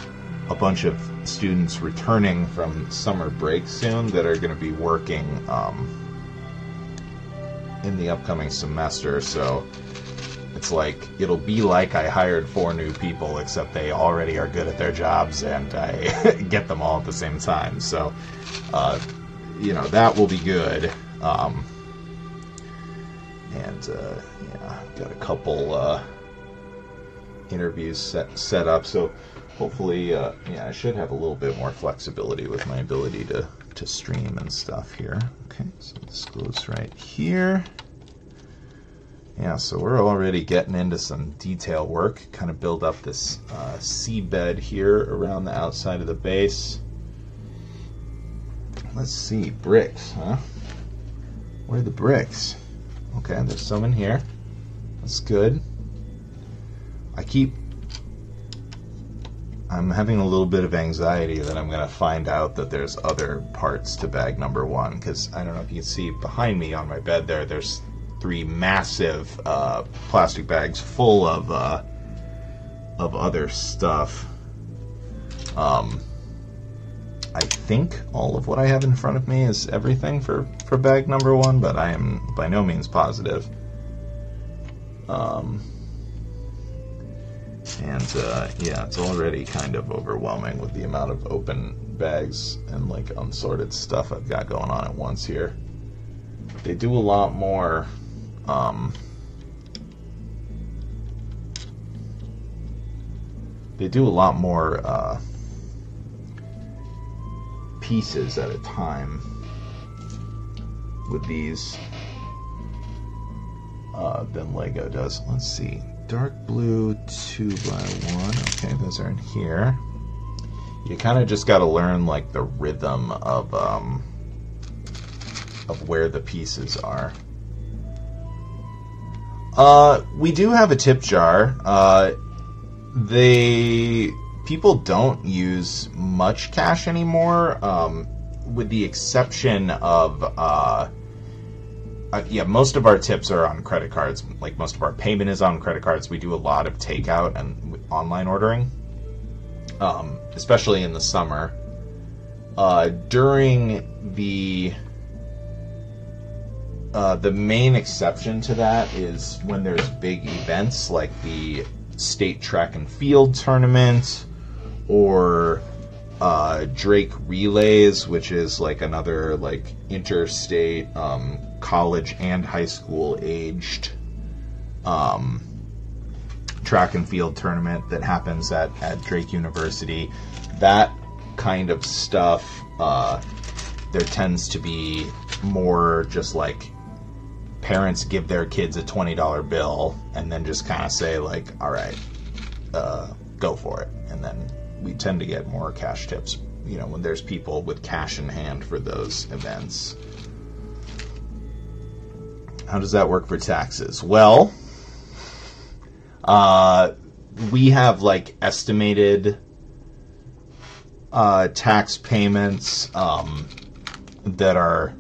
a bunch of students returning from summer break soon that are going to be working um, in the upcoming semester. So it's like it'll be like I hired four new people, except they already are good at their jobs, and I get them all at the same time. So, uh, you know, that will be good. Um, and uh, yeah, got a couple uh, interviews set set up. So hopefully, uh, yeah, I should have a little bit more flexibility with my ability to to stream and stuff here. Okay, so this goes right here. Yeah, so we're already getting into some detail work, kind of build up this uh, seabed here around the outside of the base. Let's see, bricks, huh? Where are the bricks? Okay, there's some in here. That's good. I keep I'm having a little bit of anxiety that I'm going to find out that there's other parts to bag number one because I don't know if you can see behind me on my bed there. There's three massive uh, plastic bags full of uh, of other stuff. Um, I think all of what I have in front of me is everything for for bag number one, but I am by no means positive. Um, and uh, yeah, it's already kind of overwhelming with the amount of open bags and like unsorted stuff I've got going on at once here. They do a lot more. Um, they do a lot more uh, pieces at a time with these uh, than Lego does. Let's see dark blue 2 by one Okay, those are in here. You kind of just got to learn like the rhythm of um, of where the pieces are. Uh, we do have a tip jar. Uh, they people don't use much cash anymore, um, with the exception of uh, uh, yeah, most of our tips are on credit cards. Like most of our payment is on credit cards. We do a lot of takeout and online ordering, um, especially in the summer. Uh, during the uh, the main exception to that is when there's big events like the state track and field tournament or uh, Drake Relays, which is like another like interstate um, college and high school aged um, track and field tournament that happens at, at Drake University. That kind of stuff, uh, there tends to be more just like parents give their kids a $20 bill and then just kind of say, like, all right, uh, go for it. And then we tend to get more cash tips, you know, when there's people with cash in hand for those events. How does that work for taxes? Well, uh, we have like estimated uh, tax payments um, that are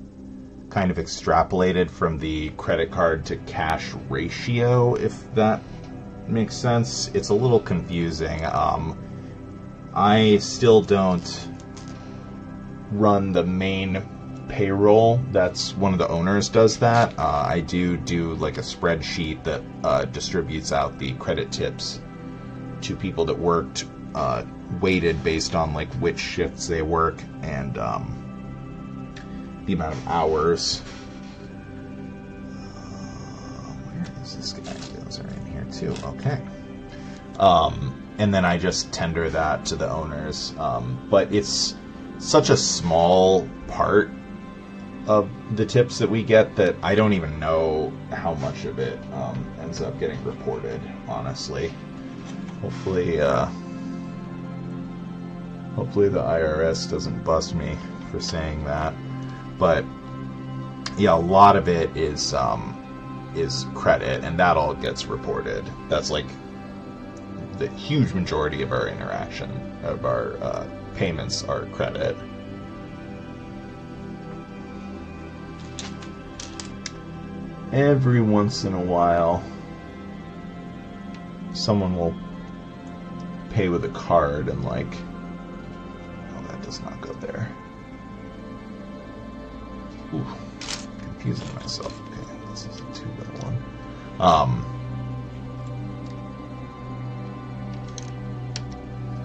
kind of extrapolated from the credit card to cash ratio, if that makes sense. It's a little confusing. Um, I still don't run the main payroll. That's one of the owners does that. Uh, I do do like a spreadsheet that uh, distributes out the credit tips to people that worked, uh, weighted based on like which shifts they work and um, the amount of hours. Where is this guy? Those are in here too. Okay. Um, and then I just tender that to the owners. Um, but it's such a small part of the tips that we get that I don't even know how much of it um, ends up getting reported. Honestly, hopefully, uh, hopefully the IRS doesn't bust me for saying that. But yeah, a lot of it is um, is credit, and that all gets reported. That's like the huge majority of our interaction of our uh, payments are credit. every once in a while someone will pay with a card and like oh that does not go there Ooh, confusing myself. Okay, this is a two by one. Um,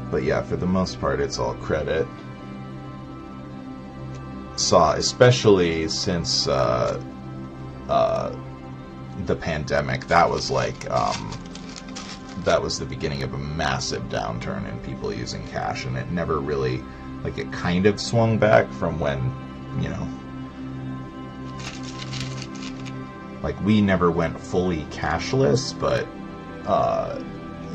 but yeah, for the most part, it's all credit. Saw, especially since uh, uh, the pandemic, that was like um, that was the beginning of a massive downturn in people using cash, and it never really like it kind of swung back from when you know like we never went fully cashless, but uh,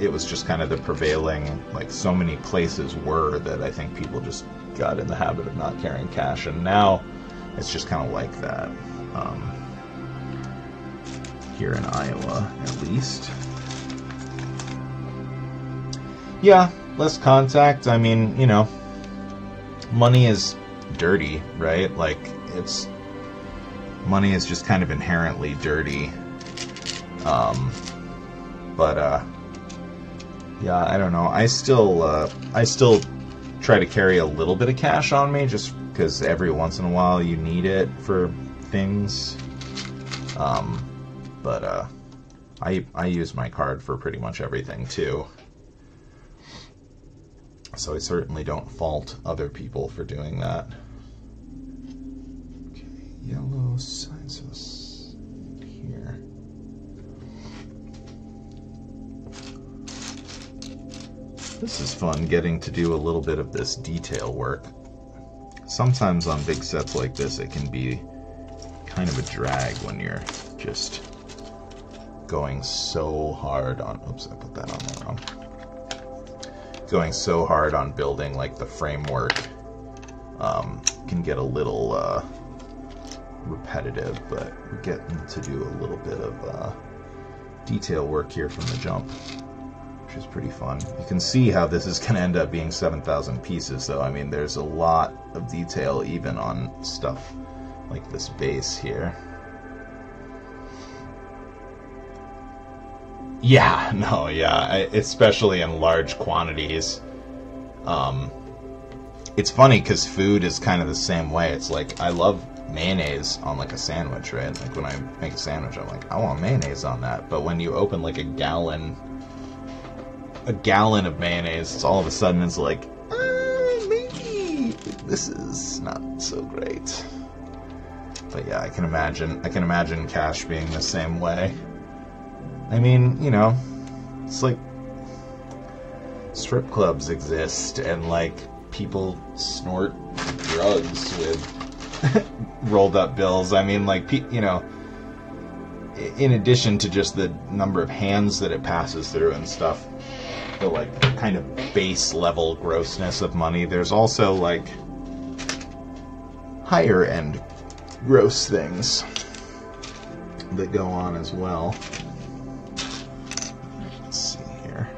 it was just kind of the prevailing like so many places were that I think people just got in the habit of not carrying cash, and now it's just kind of like that um, here in Iowa, at least. Yeah, less contact. I mean, you know, money is dirty, right? Like it's money is just kind of inherently dirty. Um, but uh, yeah, I don't know. I still uh, I still try to carry a little bit of cash on me just because every once in a while you need it for things. Um, but uh, I I use my card for pretty much everything too. So I certainly don't fault other people for doing that. Yellow signs here. This is fun getting to do a little bit of this detail work. Sometimes on big sets like this it can be kind of a drag when you're just going so hard on oops I put that on wrong going so hard on building like the framework um, can get a little uh, repetitive, but we're getting to do a little bit of uh, detail work here from the jump, which is pretty fun. You can see how this is going to end up being 7,000 pieces, though. I mean, there's a lot of detail even on stuff like this base here. Yeah, no, yeah, especially in large quantities. Um, it's funny because food is kind of the same way. It's like I love mayonnaise on like a sandwich, right? Like when I make a sandwich, I'm like, I want mayonnaise on that. But when you open like a gallon, a gallon of mayonnaise, it's all of a sudden it's like, uh, maybe this is not so great. But yeah, I can imagine. I can imagine cash being the same way. I mean, you know, it's like strip clubs exist and like people snort drugs with rolled up bills. I mean, like, you know, in addition to just the number of hands that it passes through and stuff, the like kind of base level grossness of money, there's also like higher end gross things that go on as well. Let's see here.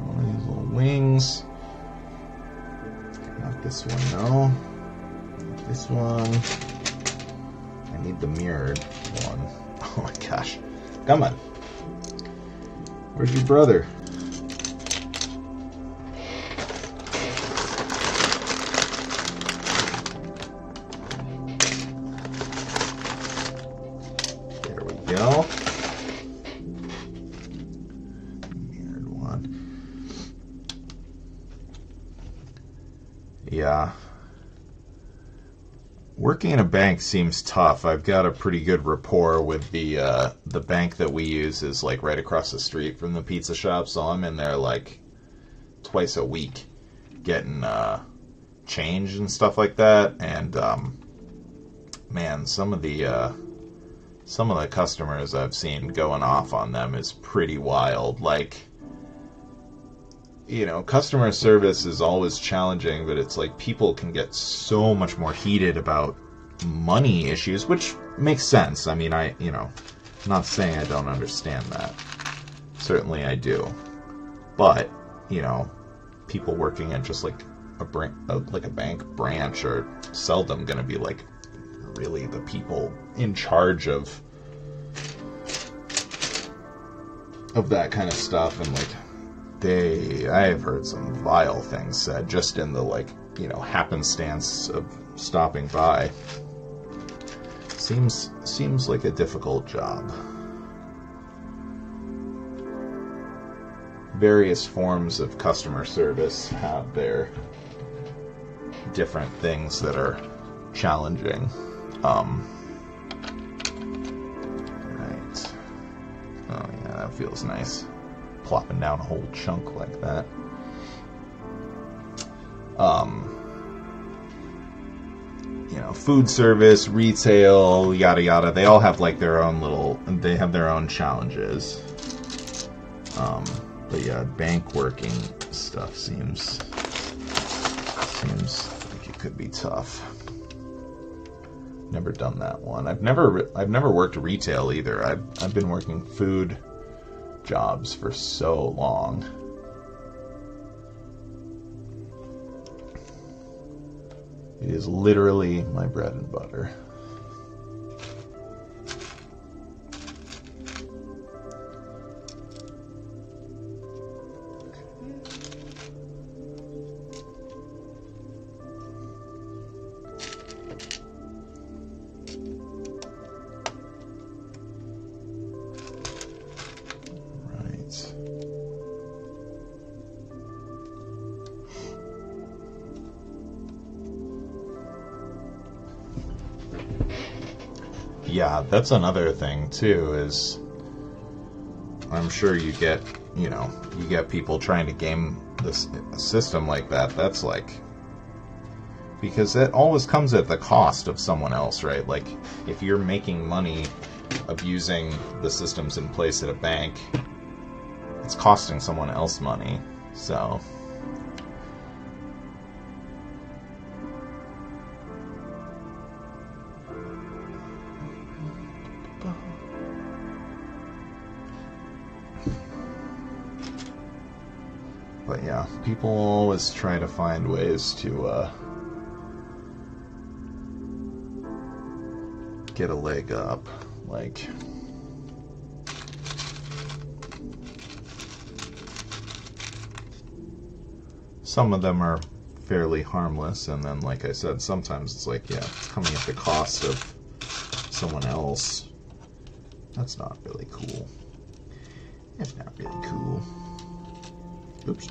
All these little wings. This one, no. This one. I need the mirrored one. Oh my gosh. Come on. Where's your brother? Working in a bank seems tough. I've got a pretty good rapport with the uh, the bank that we use is like right across the street from the pizza shop, so I'm in there like twice a week getting uh, change and stuff like that. And um, man, some of the uh, some of the customers I've seen going off on them is pretty wild. Like you know, customer service is always challenging, but it's like people can get so much more heated about money issues, which makes sense. I mean, I, you know, I'm not saying I don't understand that. Certainly I do. But, you know, people working at just like a branch, like a bank branch are seldom going to be like really the people in charge of of that kind of stuff and like they I have heard some vile things said just in the like, you know, happenstance of stopping by. Seems seems like a difficult job. various forms of customer service have their different things that are challenging. Um, right. Oh yeah, that feels nice. Plopping down a whole chunk like that. Um, you know, food service, retail, yada yada. They all have like their own little. They have their own challenges. Um, but yeah, bank working stuff seems seems like it could be tough. Never done that one. I've never I've never worked retail either. I've I've been working food jobs for so long. It is literally my bread and butter. That's another thing too is I'm sure you get, you know, you get people trying to game this system like that. That's like because it always comes at the cost of someone else, right? Like if you're making money abusing the systems in place at a bank, it's costing someone else money. So people always try to find ways to uh, get a leg up. Like, some of them are fairly harmless, and then, like I said, sometimes it's like, yeah, it's coming at the cost of someone else. That's not really cool. It's not really cool. Oops.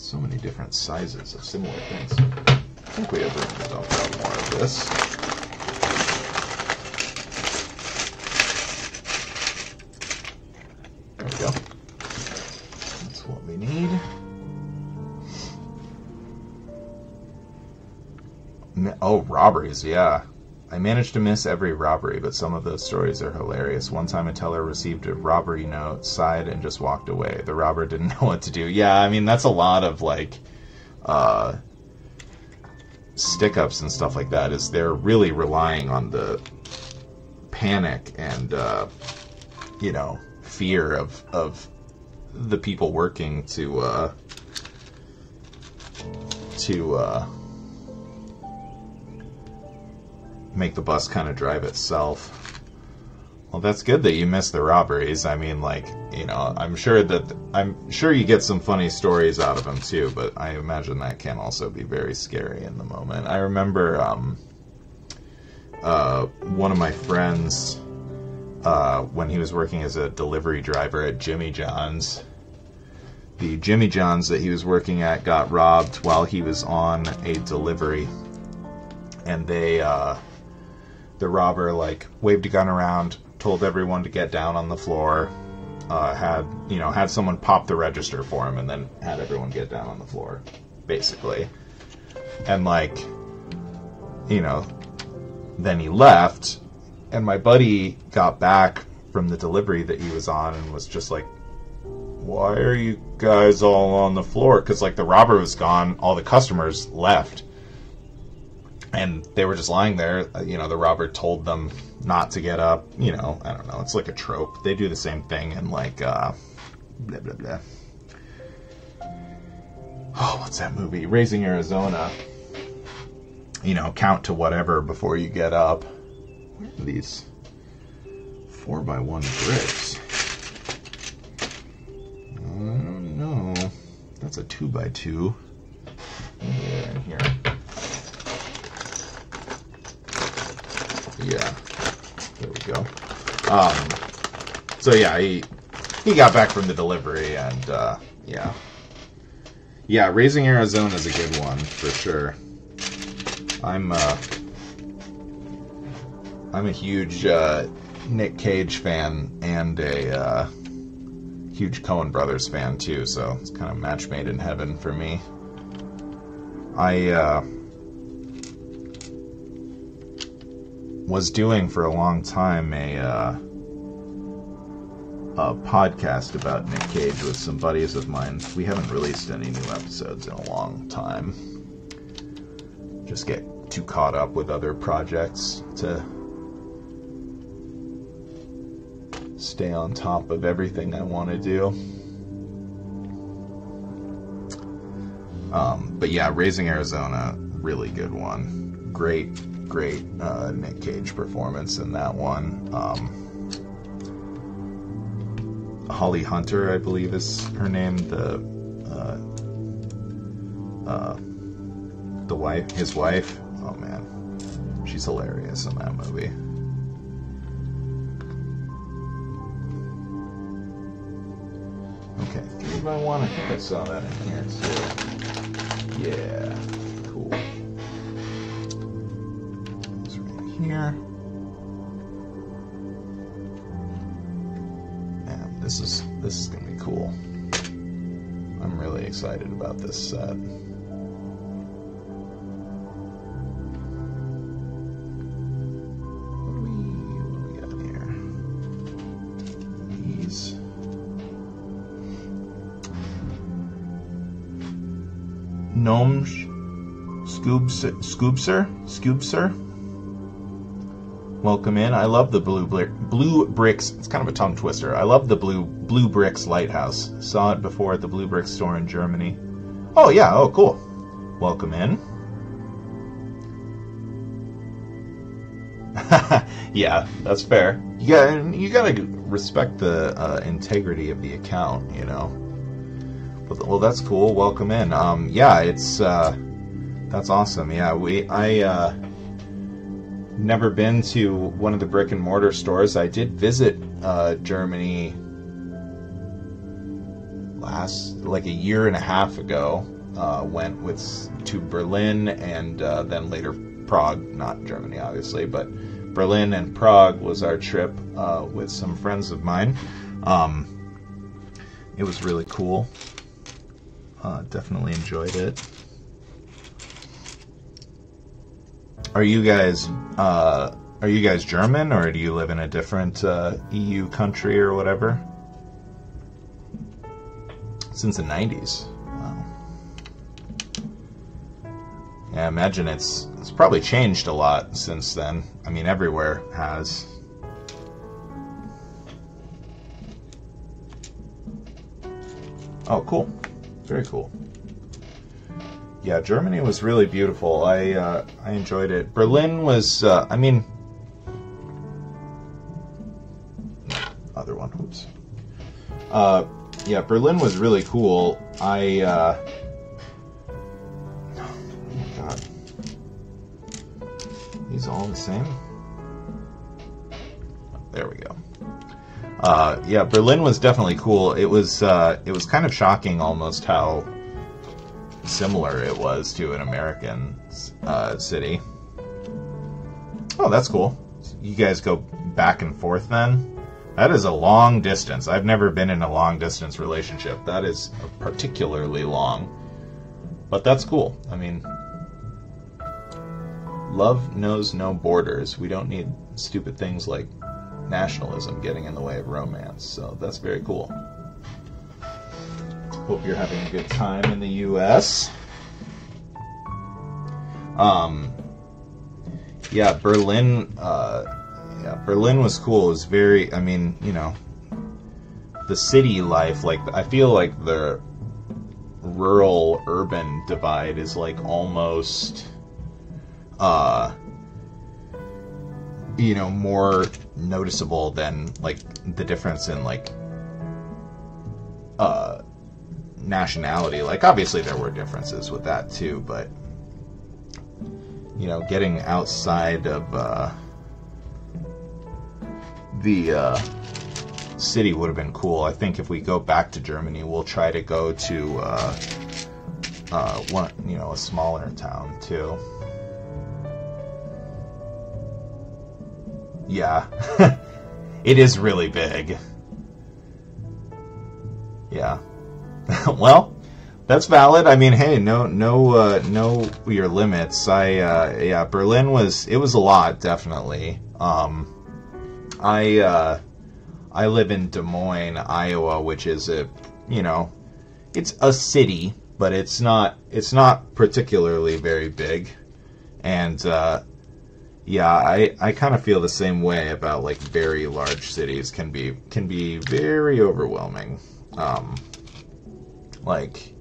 So many different sizes of similar things. I think we have room to dump more of this. There we go. That's what we need. Oh, robberies, yeah. I managed to miss every robbery, but some of those stories are hilarious. One time a teller received a robbery note, sighed, and just walked away. The robber didn't know what to do. Yeah, I mean, that's a lot of, like, uh, stick ups and stuff like that, is they're really relying on the panic and, uh, you know, fear of, of the people working to, uh, to, uh, make the bus kind of drive itself. Well, that's good that you missed the robberies. I mean, like, you know, I'm sure that I'm sure you get some funny stories out of them too, but I imagine that can also be very scary in the moment. I remember um, uh, one of my friends uh, when he was working as a delivery driver at Jimmy John's. The Jimmy John's that he was working at got robbed while he was on a delivery, and they. Uh, the robber like waved a gun around, told everyone to get down on the floor, uh, had you know had someone pop the register for him, and then had everyone get down on the floor, basically, and like, you know, then he left, and my buddy got back from the delivery that he was on and was just like. Why are you guys all on the floor? Because like the robber was gone, all the customers left. And they were just lying there. Uh, You know, the robber told them not to get up. You know, I don't know. It's like a trope. They do the same thing and like uh, blah blah blah. Oh, what's that movie? Raising Arizona. You know, count to whatever before you get up. Where are these four by one bricks? I don't know. That's a two by two. Yeah, here. Yeah. There we go. Um, so yeah, he he got back from the delivery and uh, yeah. Yeah, Raising Arizona is a good one for sure. I'm uh I'm a huge uh, Nick Cage fan and a uh, huge Coen Brothers fan too, so it's kind of match made in heaven for me. I uh, was doing for a long time a uh, a podcast about Nick Cage with some buddies of mine. We haven't released any new episodes in a long time. Just get too caught up with other projects to stay on top of everything I want to do. Um, but yeah, Raising Arizona, really good one. Great, great uh, Nick Cage performance in that one. Um, Holly Hunter, I believe is her name. The uh, uh, the wife, his wife. Oh man, she's hilarious in that movie. Okay, give me one. I think I saw that in here too. Yeah, here. Man, this is this is gonna be cool. I'm really excited about this set. Gnomes Scoobs Scoobser? Scoobser? Welcome in. I love the blue blue bricks. It's kind of a tongue twister. I love the blue blue bricks lighthouse. Saw it before at the blue brick store in Germany. Oh yeah. Oh cool. Welcome in. yeah, that's fair. You got you gotta respect the uh, integrity of the account. You know. Well, well, that's cool. Welcome in. Um, yeah, it's uh, that's awesome. Yeah, we I uh, never been to one of the brick and mortar stores. I did visit uh, Germany last like a year and a half ago. Uh, went with to Berlin and uh, then later Prague, not Germany, obviously, but Berlin and Prague was our trip uh, with some friends of mine. Um, it was really cool. Uh, definitely enjoyed it. Are you guys uh, are you guys German or do you live in a different uh, EU country or whatever? Since the '90s. Wow. Yeah, I imagine it's it's probably changed a lot since then. I mean, everywhere has. Oh, cool. Very cool. Yeah, Germany was really beautiful. I uh, I enjoyed it. Berlin was, uh, I mean, other one. Oops. Uh, yeah, Berlin was really cool. I. Uh, oh. These all the same. There we go. Uh, yeah, Berlin was definitely cool. It was uh, it was kind of shocking almost how similar it was to an American uh, city. Oh, that's cool. You guys go back and forth then? That is a long distance. I've never been in a long distance relationship. That is particularly long. But that's cool. I mean, love knows no borders. We don't need stupid things like nationalism getting in the way of romance. So that's very cool. Hope you're having a good time in the U.S. Um, yeah, Berlin. Uh, yeah, Berlin was cool. It was very. I mean, you know, the city life. Like I feel like the rural urban divide is like almost. Uh, you know, more noticeable than like the difference in like uh nationality. Like obviously there were differences with that too, but you know, getting outside of uh, the uh, city would have been cool. I think if we go back to Germany, we'll try to go to uh, uh, one, you know, a smaller town too. Yeah, it is really big. Yeah. well, that's valid. I mean, hey, no, no, uh, know your limits. I, uh, yeah, Berlin was it was a lot, definitely. Um, I, uh, I live in Des Moines, Iowa, which is a, you know, it's a city, but it's not, it's not particularly very big, and uh, yeah, I, I kind of feel the same way about like very large cities can be can be very overwhelming. Um, like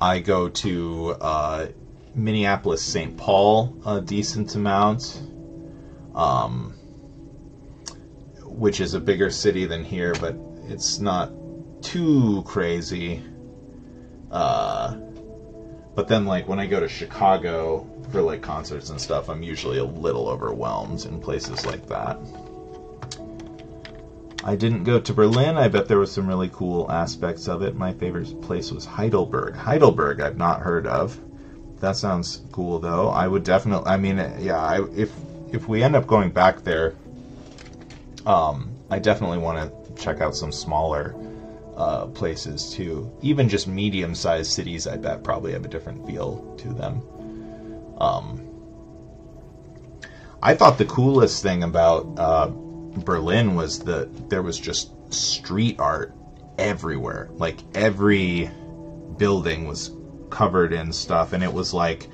I go to uh, Minneapolis, St. Paul a decent amount, um, which is a bigger city than here, but it's not too crazy. Uh, but then, like when I go to Chicago for like concerts and stuff, I'm usually a little overwhelmed in places like that. I didn't go to Berlin. I bet there was some really cool aspects of it. My favorite place was Heidelberg. Heidelberg, I've not heard of. That sounds cool, though. I would definitely. I mean, yeah. I, if if we end up going back there, um, I definitely want to check out some smaller uh, places too. Even just medium-sized cities, I bet probably have a different feel to them. Um, I thought the coolest thing about uh, Berlin was that there was just street art everywhere. Like every building was covered in stuff, and it was like,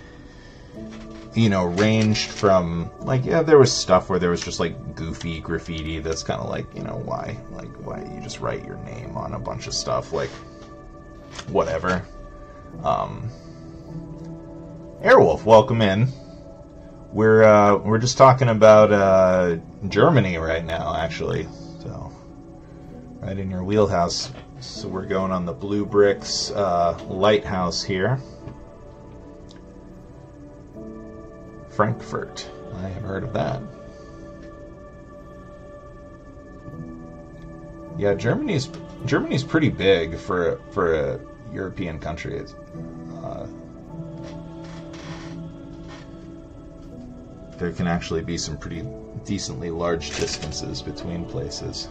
you know, ranged from like yeah, there was stuff where there was just like goofy graffiti that's kind of like you know why like why you just write your name on a bunch of stuff like whatever. Um, Airwolf, welcome in. We're uh, we're just talking about uh, Germany right now, actually. So right in your wheelhouse. So we're going on the BlueBrixx uh, lighthouse here. Frankfurt. I have heard of that. Yeah, Germany's Germany's pretty big for for a European country. It's, uh, there can actually be some pretty decently large distances between places.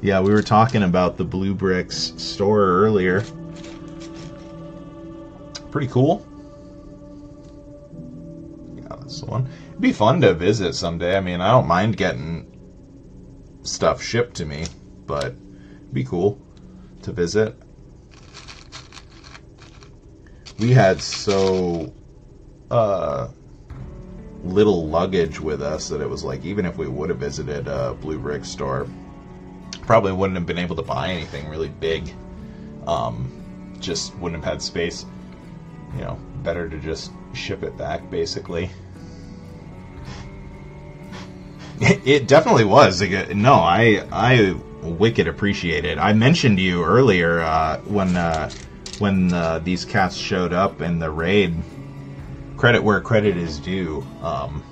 Yeah, we were talking about the BlueBrixx store earlier. Pretty cool. Yeah, that's the one. It'd be fun to visit someday. I mean, I don't mind getting stuff shipped to me, but it'd be cool to visit we had so uh, little luggage with us that it was like even if we would have visited a Blue Brick store, probably wouldn't have been able to buy anything really big. Um, just wouldn't have had space. You know, better to just ship it back, basically. It, definitely was. No, I I wicked appreciate it. I mentioned you earlier uh, when. Uh, when uh, these cats showed up in the raid, credit where credit is due. Um,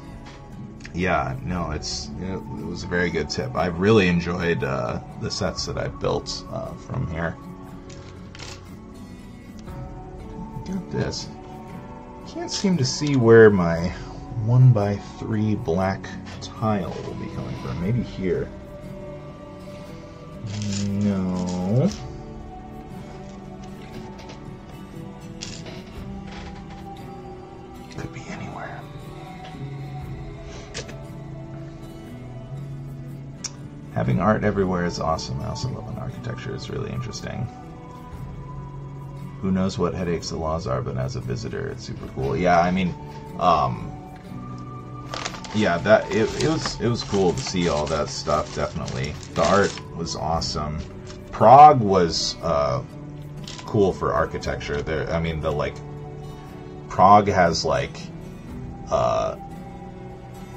yeah, no, it's it was a very good tip. I've really enjoyed uh, the sets that I've built uh, from here. Got this. Can't seem to see where my one by three black tile will be coming from. Maybe here. No. Having art everywhere is awesome. I also love when architecture is really interesting. who knows what headaches the laws are, but as a visitor, it's super cool. Yeah, I mean, um, yeah, that it, it was it was cool to see all that stuff. Definitely, the art was awesome. Prague was uh, cool for architecture. There, I mean, the like Prague has like, uh,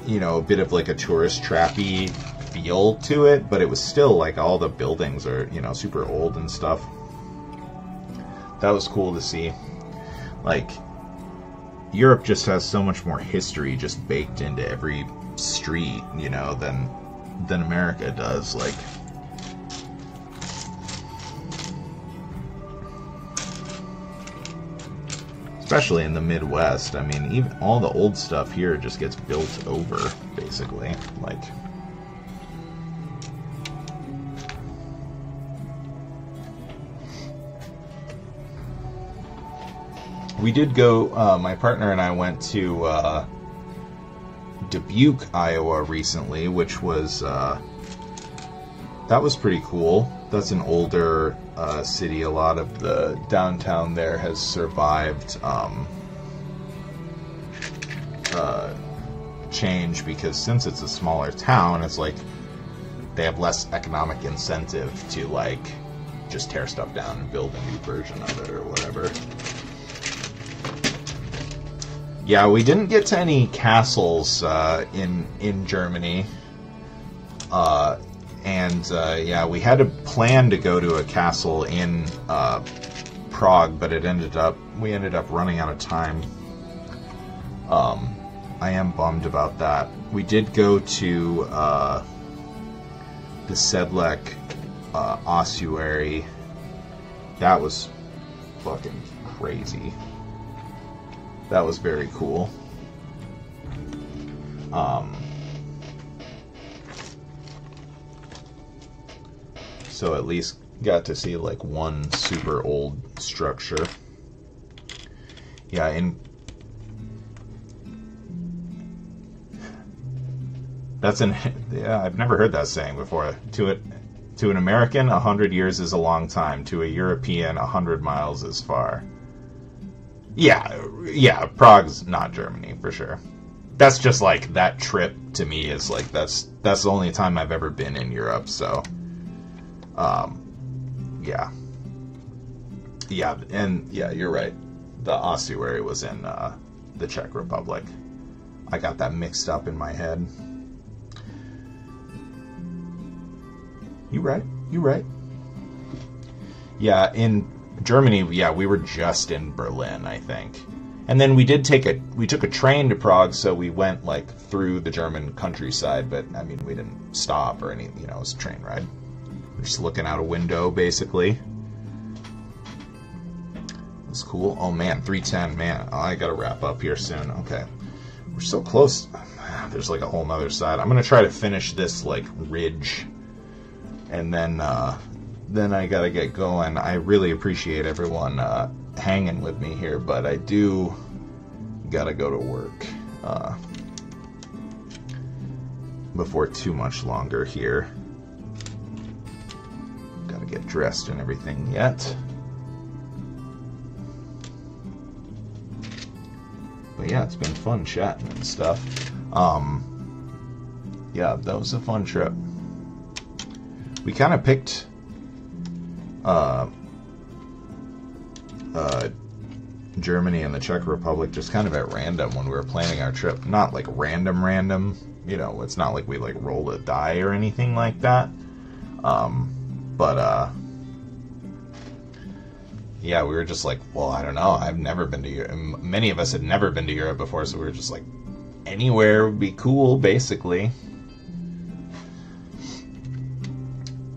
you know, a bit of like a tourist trappy feel to it, but it was still like all the buildings are you know super old and stuff. That was cool to see. Like Europe just has so much more history just baked into every street, you know, than than America does. Like especially in the Midwest. I mean, even all the old stuff here just gets built over, basically. Like we did go. Uh, my partner and I went to uh, Dubuque, Iowa, recently, which was uh, that was pretty cool. That's an older uh, city. A lot of the downtown there has survived um, uh, change because since it's a smaller town, it's like they have less economic incentive to like just tear stuff down and build a new version of it or whatever. Yeah, we didn't get to any castles uh, in in Germany, uh, and uh, yeah, we had a plan to go to a castle in uh, Prague, but it ended up we ended up running out of time. Um, I am bummed about that. We did go to uh, the Sedlec uh, ossuary. That was fucking crazy that was very cool. Um, so at least got to see like one super old structure. Yeah, in that's an yeah, I've never heard that saying before. To it to an American, a hundred years is a long time. To a European, a hundred miles is far. Yeah, yeah, Prague's not Germany for sure. That's just like that trip to me is like that's that's the only time I've ever been in Europe, so um yeah. Yeah, and yeah, you're right. The ossuary was in uh, the Czech Republic. I got that mixed up in my head. You right. You right. Yeah, in Germany, yeah, we were just in Berlin, I think. And then we did take a we took a train to Prague, so we went like through the German countryside, but I mean we didn't stop or any you know, it was a train ride. We're just looking out a window basically. It was cool. Oh man, 310, man. Oh, I gotta wrap up here soon. Okay. We're so close. There's like a whole nother side. I'm gonna try to finish this like ridge and then uh then I gotta get going. I really appreciate everyone uh, hanging with me here, but I do gotta go to work uh, before too much longer here. Gotta get dressed and everything yet. But yeah, it's been fun chatting and stuff. Um, yeah, that was a fun trip. We kind of picked uh, uh, Germany and the Czech Republic just kind of at random when we were planning our trip. Not like random, random. You know, it's not like we like rolled a die or anything like that. Um, but uh, yeah, we were just like, well, I don't know. I've never been to Europe. Many of us had never been to Europe before, so we were just like, anywhere would be cool, basically.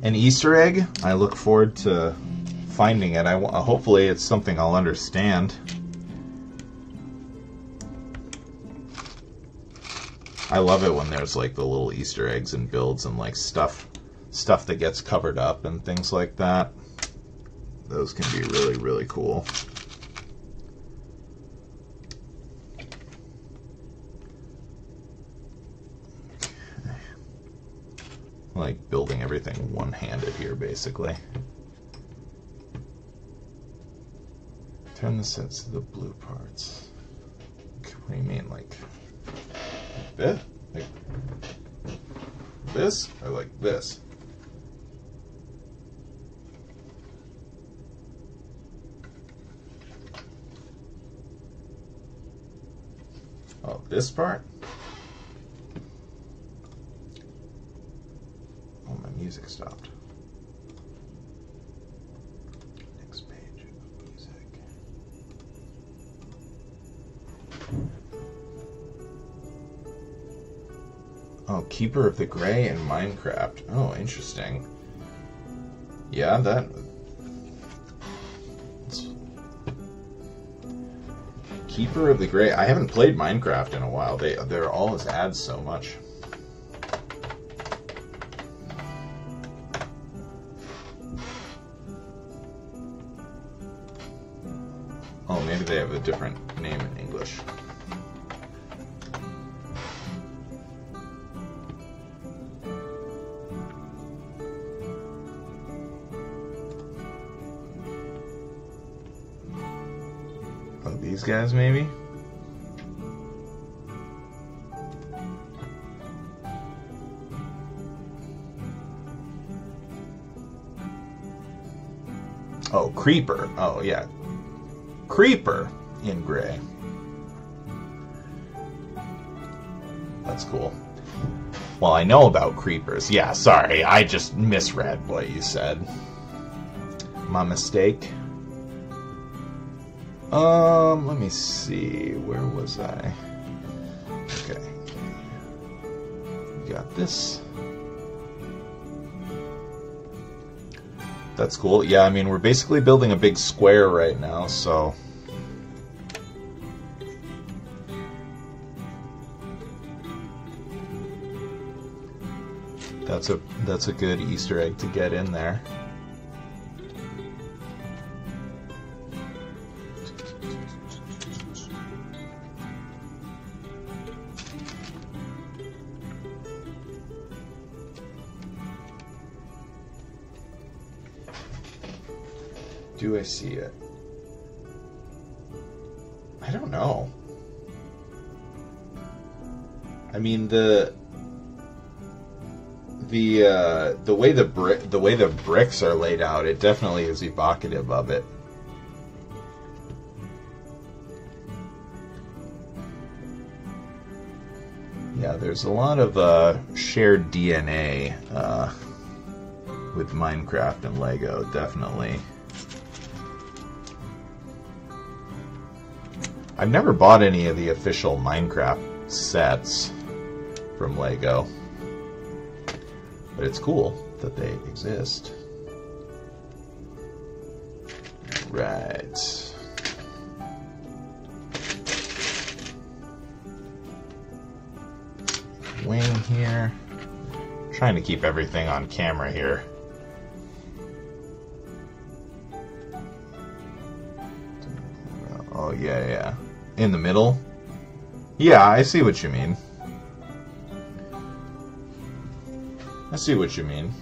An Easter egg. I look forward to finding it. I uh, hopefully it's something I'll understand. I love it when there's like the little Easter eggs and builds and like stuff stuff that gets covered up and things like that. Those can be really really cool. Like building everything one-handed here basically. Turn the sets to the blue parts. What do you mean, like this? Like this? Or like this? Oh, this part? Oh, my music stopped. Next page of music. Oh, Keeper of the Grey in Minecraft. Oh, interesting. Yeah, that. Keeper of the Grey. I haven't played Minecraft in a while. They they're always ads so much. Different name in English. Oh, these guys maybe? Oh, Creeper. Oh, yeah. Creeper in gray. That's cool. Well, I know about creepers. Yeah, sorry. I just misread what you said. My mistake. Um, let me see. Where was I? Okay. Got this. That's cool. Yeah, I mean, we're basically building a big square right now, so. That's a that's a good Easter egg to get in there. Do I see it? I don't know. I mean the the uh, the way the brick the way the bricks are laid out, it definitely is evocative of it. Yeah, there's a lot of uh, shared DNA uh, with Minecraft and Lego, definitely. I've never bought any of the official Minecraft sets from Lego. But it's cool that they exist. Right. Wing here. Trying to keep everything on camera here. Oh, yeah, yeah. In the middle? Yeah, I see what you mean. I see what you mean.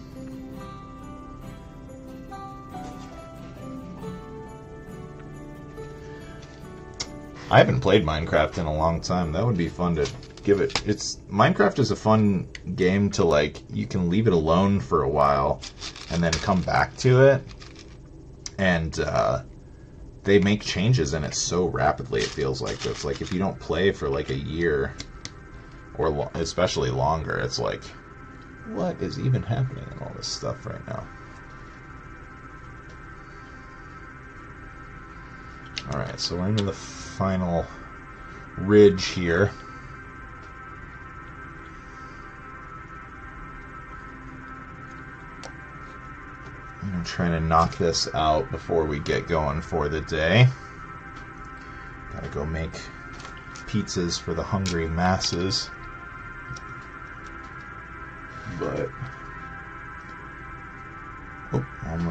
I haven't played Minecraft in a long time. That would be fun to give it. It's Minecraft is a fun game to like. You can leave it alone for a while, and then come back to it, and uh, they make changes in it so rapidly. It feels like it's like if you don't play for like a year, or lo- especially longer, it's like what is even happening in all this stuff right now? Alright, so we're into the final ridge here. I'm trying to knock this out before we get going for the day. Gotta go make pizzas for the hungry masses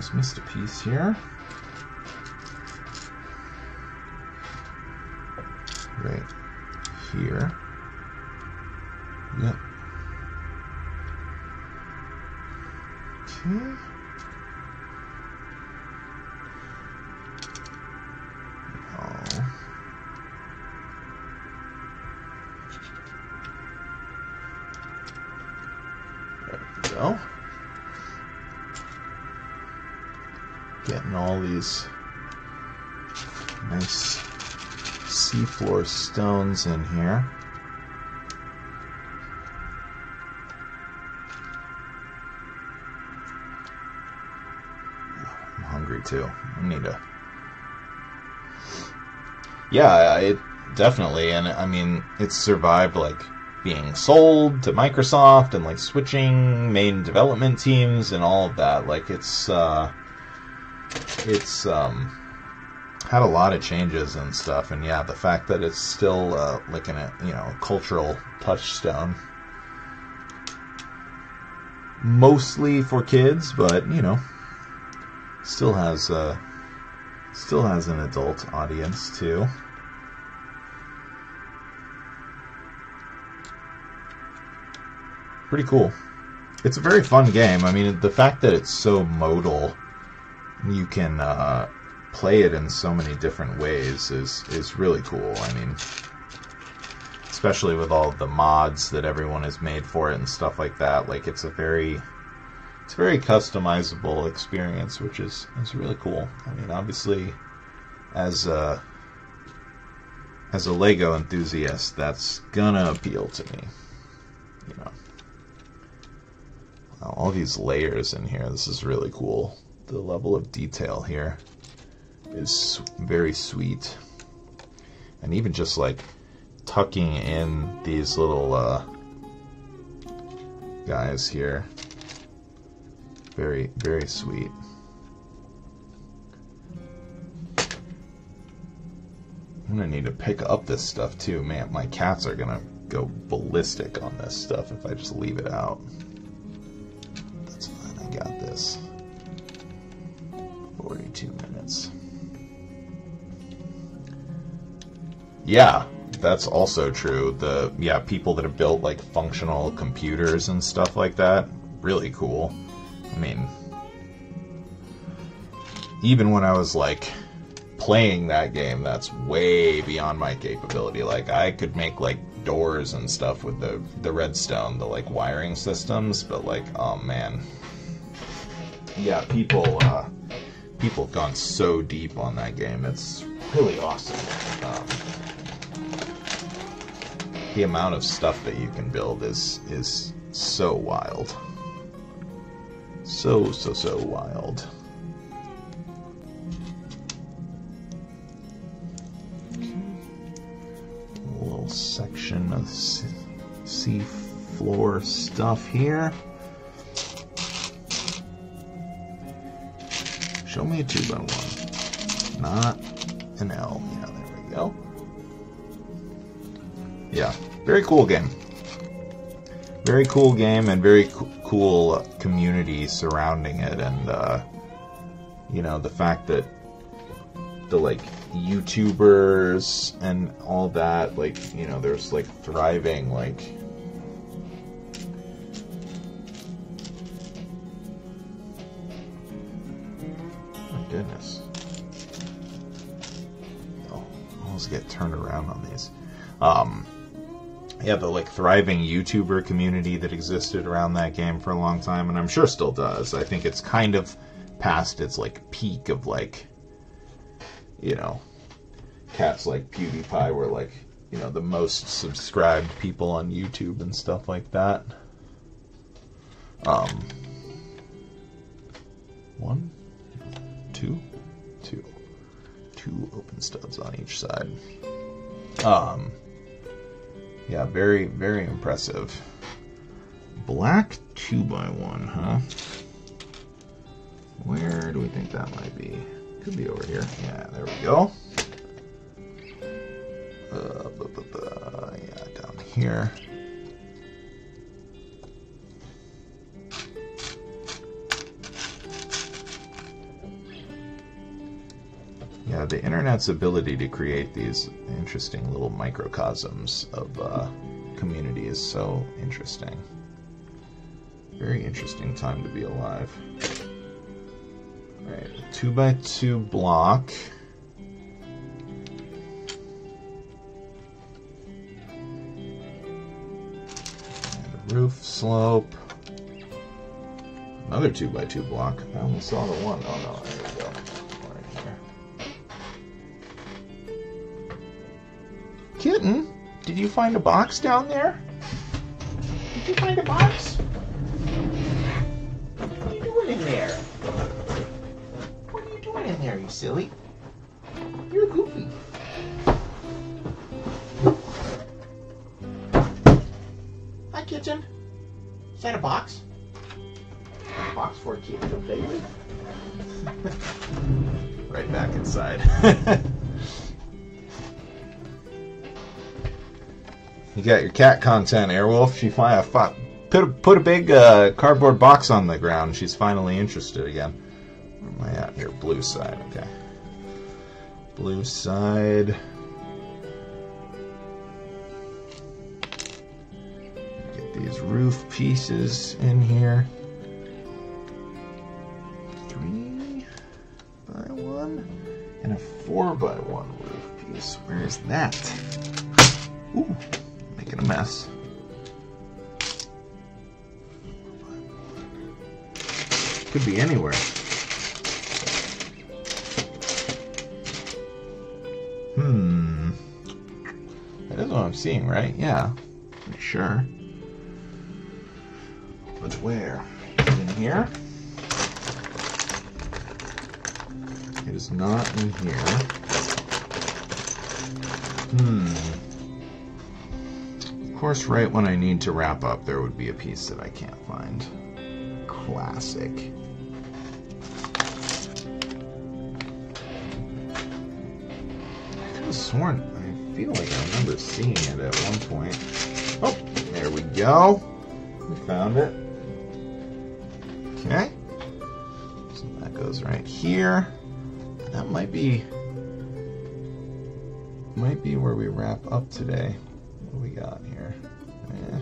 almost missed a piece here. All these nice seafloor stones in here. I'm hungry too. I need to. Yeah, it definitely, and I mean, it's survived like being sold to Microsoft and like switching main development teams and all of that. Like it's uh, it's um, had a lot of changes and stuff, and yeah, the fact that it's still uh, like in a you know cultural touchstone, mostly for kids, but you know, still has uh, still has an adult audience too. Pretty cool. It's a very fun game. I mean, the fact that it's so modal, you can uh, play it in so many different ways is is really cool. I mean, especially with all the mods that everyone has made for it and stuff like that. Like, it's a very it's a very customizable experience, which is is really cool. I mean, obviously, as a as a Lego enthusiast, that's gonna appeal to me. You know, all these layers in here. This is really cool. The level of detail here is very sweet, and even just like tucking in these little uh, guys here very, very sweet. I'm gonna need to pick up this stuff too. Man, my cats are gonna go ballistic on this stuff if I just leave it out. That's fine, I got this. 42 minutes. Yeah, that's also true. The yeah, people that have built like functional computers and stuff like that, really cool. I mean, even when I was like playing that game, that's way beyond my capability. Like I could make like doors and stuff with the the redstone, the like wiring systems, but like oh man. Yeah, people uh people have gone so deep on that game. It's really awesome. Um, the amount of stuff that you can build is is so wild. So, so, so wild. A little section of sea floor stuff here. Show me a 2 by one not an L. Yeah, there we go. Yeah, very cool game. Very cool game and very co cool community surrounding it, and uh, you know the fact that the like YouTubers and all that, like you know, there's like thriving like Um, yeah, the like thriving YouTuber community that existed around that game for a long time, and I'm sure still does. I think it's kind of past its like peak of like, you know, cats like PewDiePie were like, you know, the most subscribed people on YouTube and stuff like that. Um, one, two, two, two open studs on each side. Um yeah, very, very impressive. Black 2x1, huh? Where do we think that might be? Could be over here. Yeah, there we go. Uh. Yeah, down here. Yeah, the internet's ability to create these interesting little microcosms of uh, community is so interesting. Very interesting time to be alive. Alright, two by two block. And roof slope. Another two by two block. I only saw the one. Oh no, did you find a box down there? Did you find a box? What are you doing in there? What are you doing in there, you silly? You got your cat content, Airwolf. She fi- fi- put a, put a big uh, cardboard box on the ground. She's finally interested again. Where am I at here? Blue side. Okay. Blue side. Get these roof pieces in here. Three by one and a four by one roof piece. Where is that? Ooh, making a mess. Could be anywhere. Hmm. That is what I'm seeing, right? Yeah. Sure. But where? In here? It is not in here. Hmm. Of course, right when I need to wrap up, there would be a piece that I can't find. Classic. I could have sworn, I feel like I remember seeing it at one point. Oh, there we go. We found it. Okay. So that goes right here. That might be might be where we wrap up today. What we got here? Eh.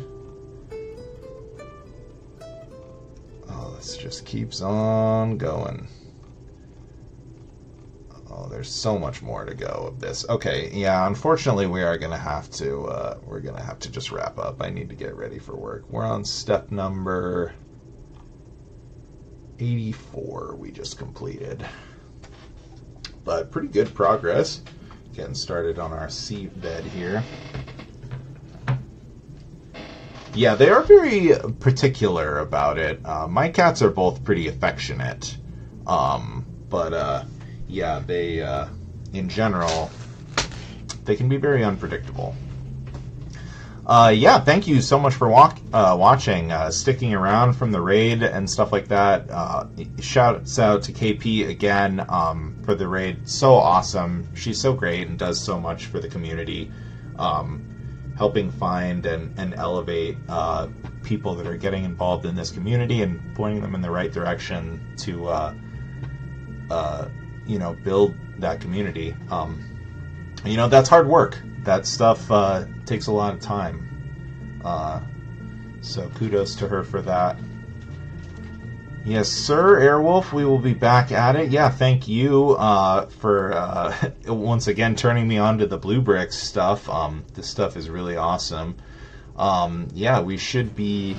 Oh, this just keeps on going. Oh, there's so much more to go of this. Okay, yeah, unfortunately we are gonna have to uh, we're gonna have to just wrap up. I need to get ready for work. We're on step number 84 we just completed. But pretty good progress. Getting started on our seat bed here. Yeah, they are very particular about it. Uh, my cats are both pretty affectionate. Um, but uh, yeah, they, uh, in general, they can be very unpredictable. Uh, yeah, thank you so much for walk, uh, watching, uh, sticking around from the raid and stuff like that. Shouts out to KP again um, for the raid. So awesome. She's so great and does so much for the community, um, helping find and, and elevate uh, people that are getting involved in this community and pointing them in the right direction to, uh, uh, you know, build that community. Um, you know, that's hard work that stuff uh, takes a lot of time. Uh, so kudos to her for that. Yes, sir, Airwolf. We will be back at it. Yeah, thank you uh, for uh, once again turning me on to the BlueBrixx stuff. Um, this stuff is really awesome. Um, yeah, we should be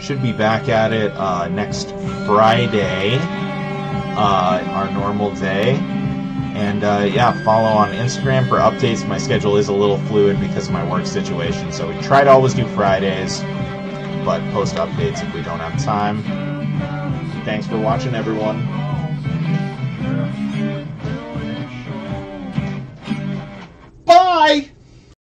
should be back at it uh, next Friday, uh, our normal day. And uh, yeah, follow on Instagram for updates. My schedule is a little fluid because of my work situation, so we try to always do Fridays, but post updates if we don't have time. Thanks for watching, everyone.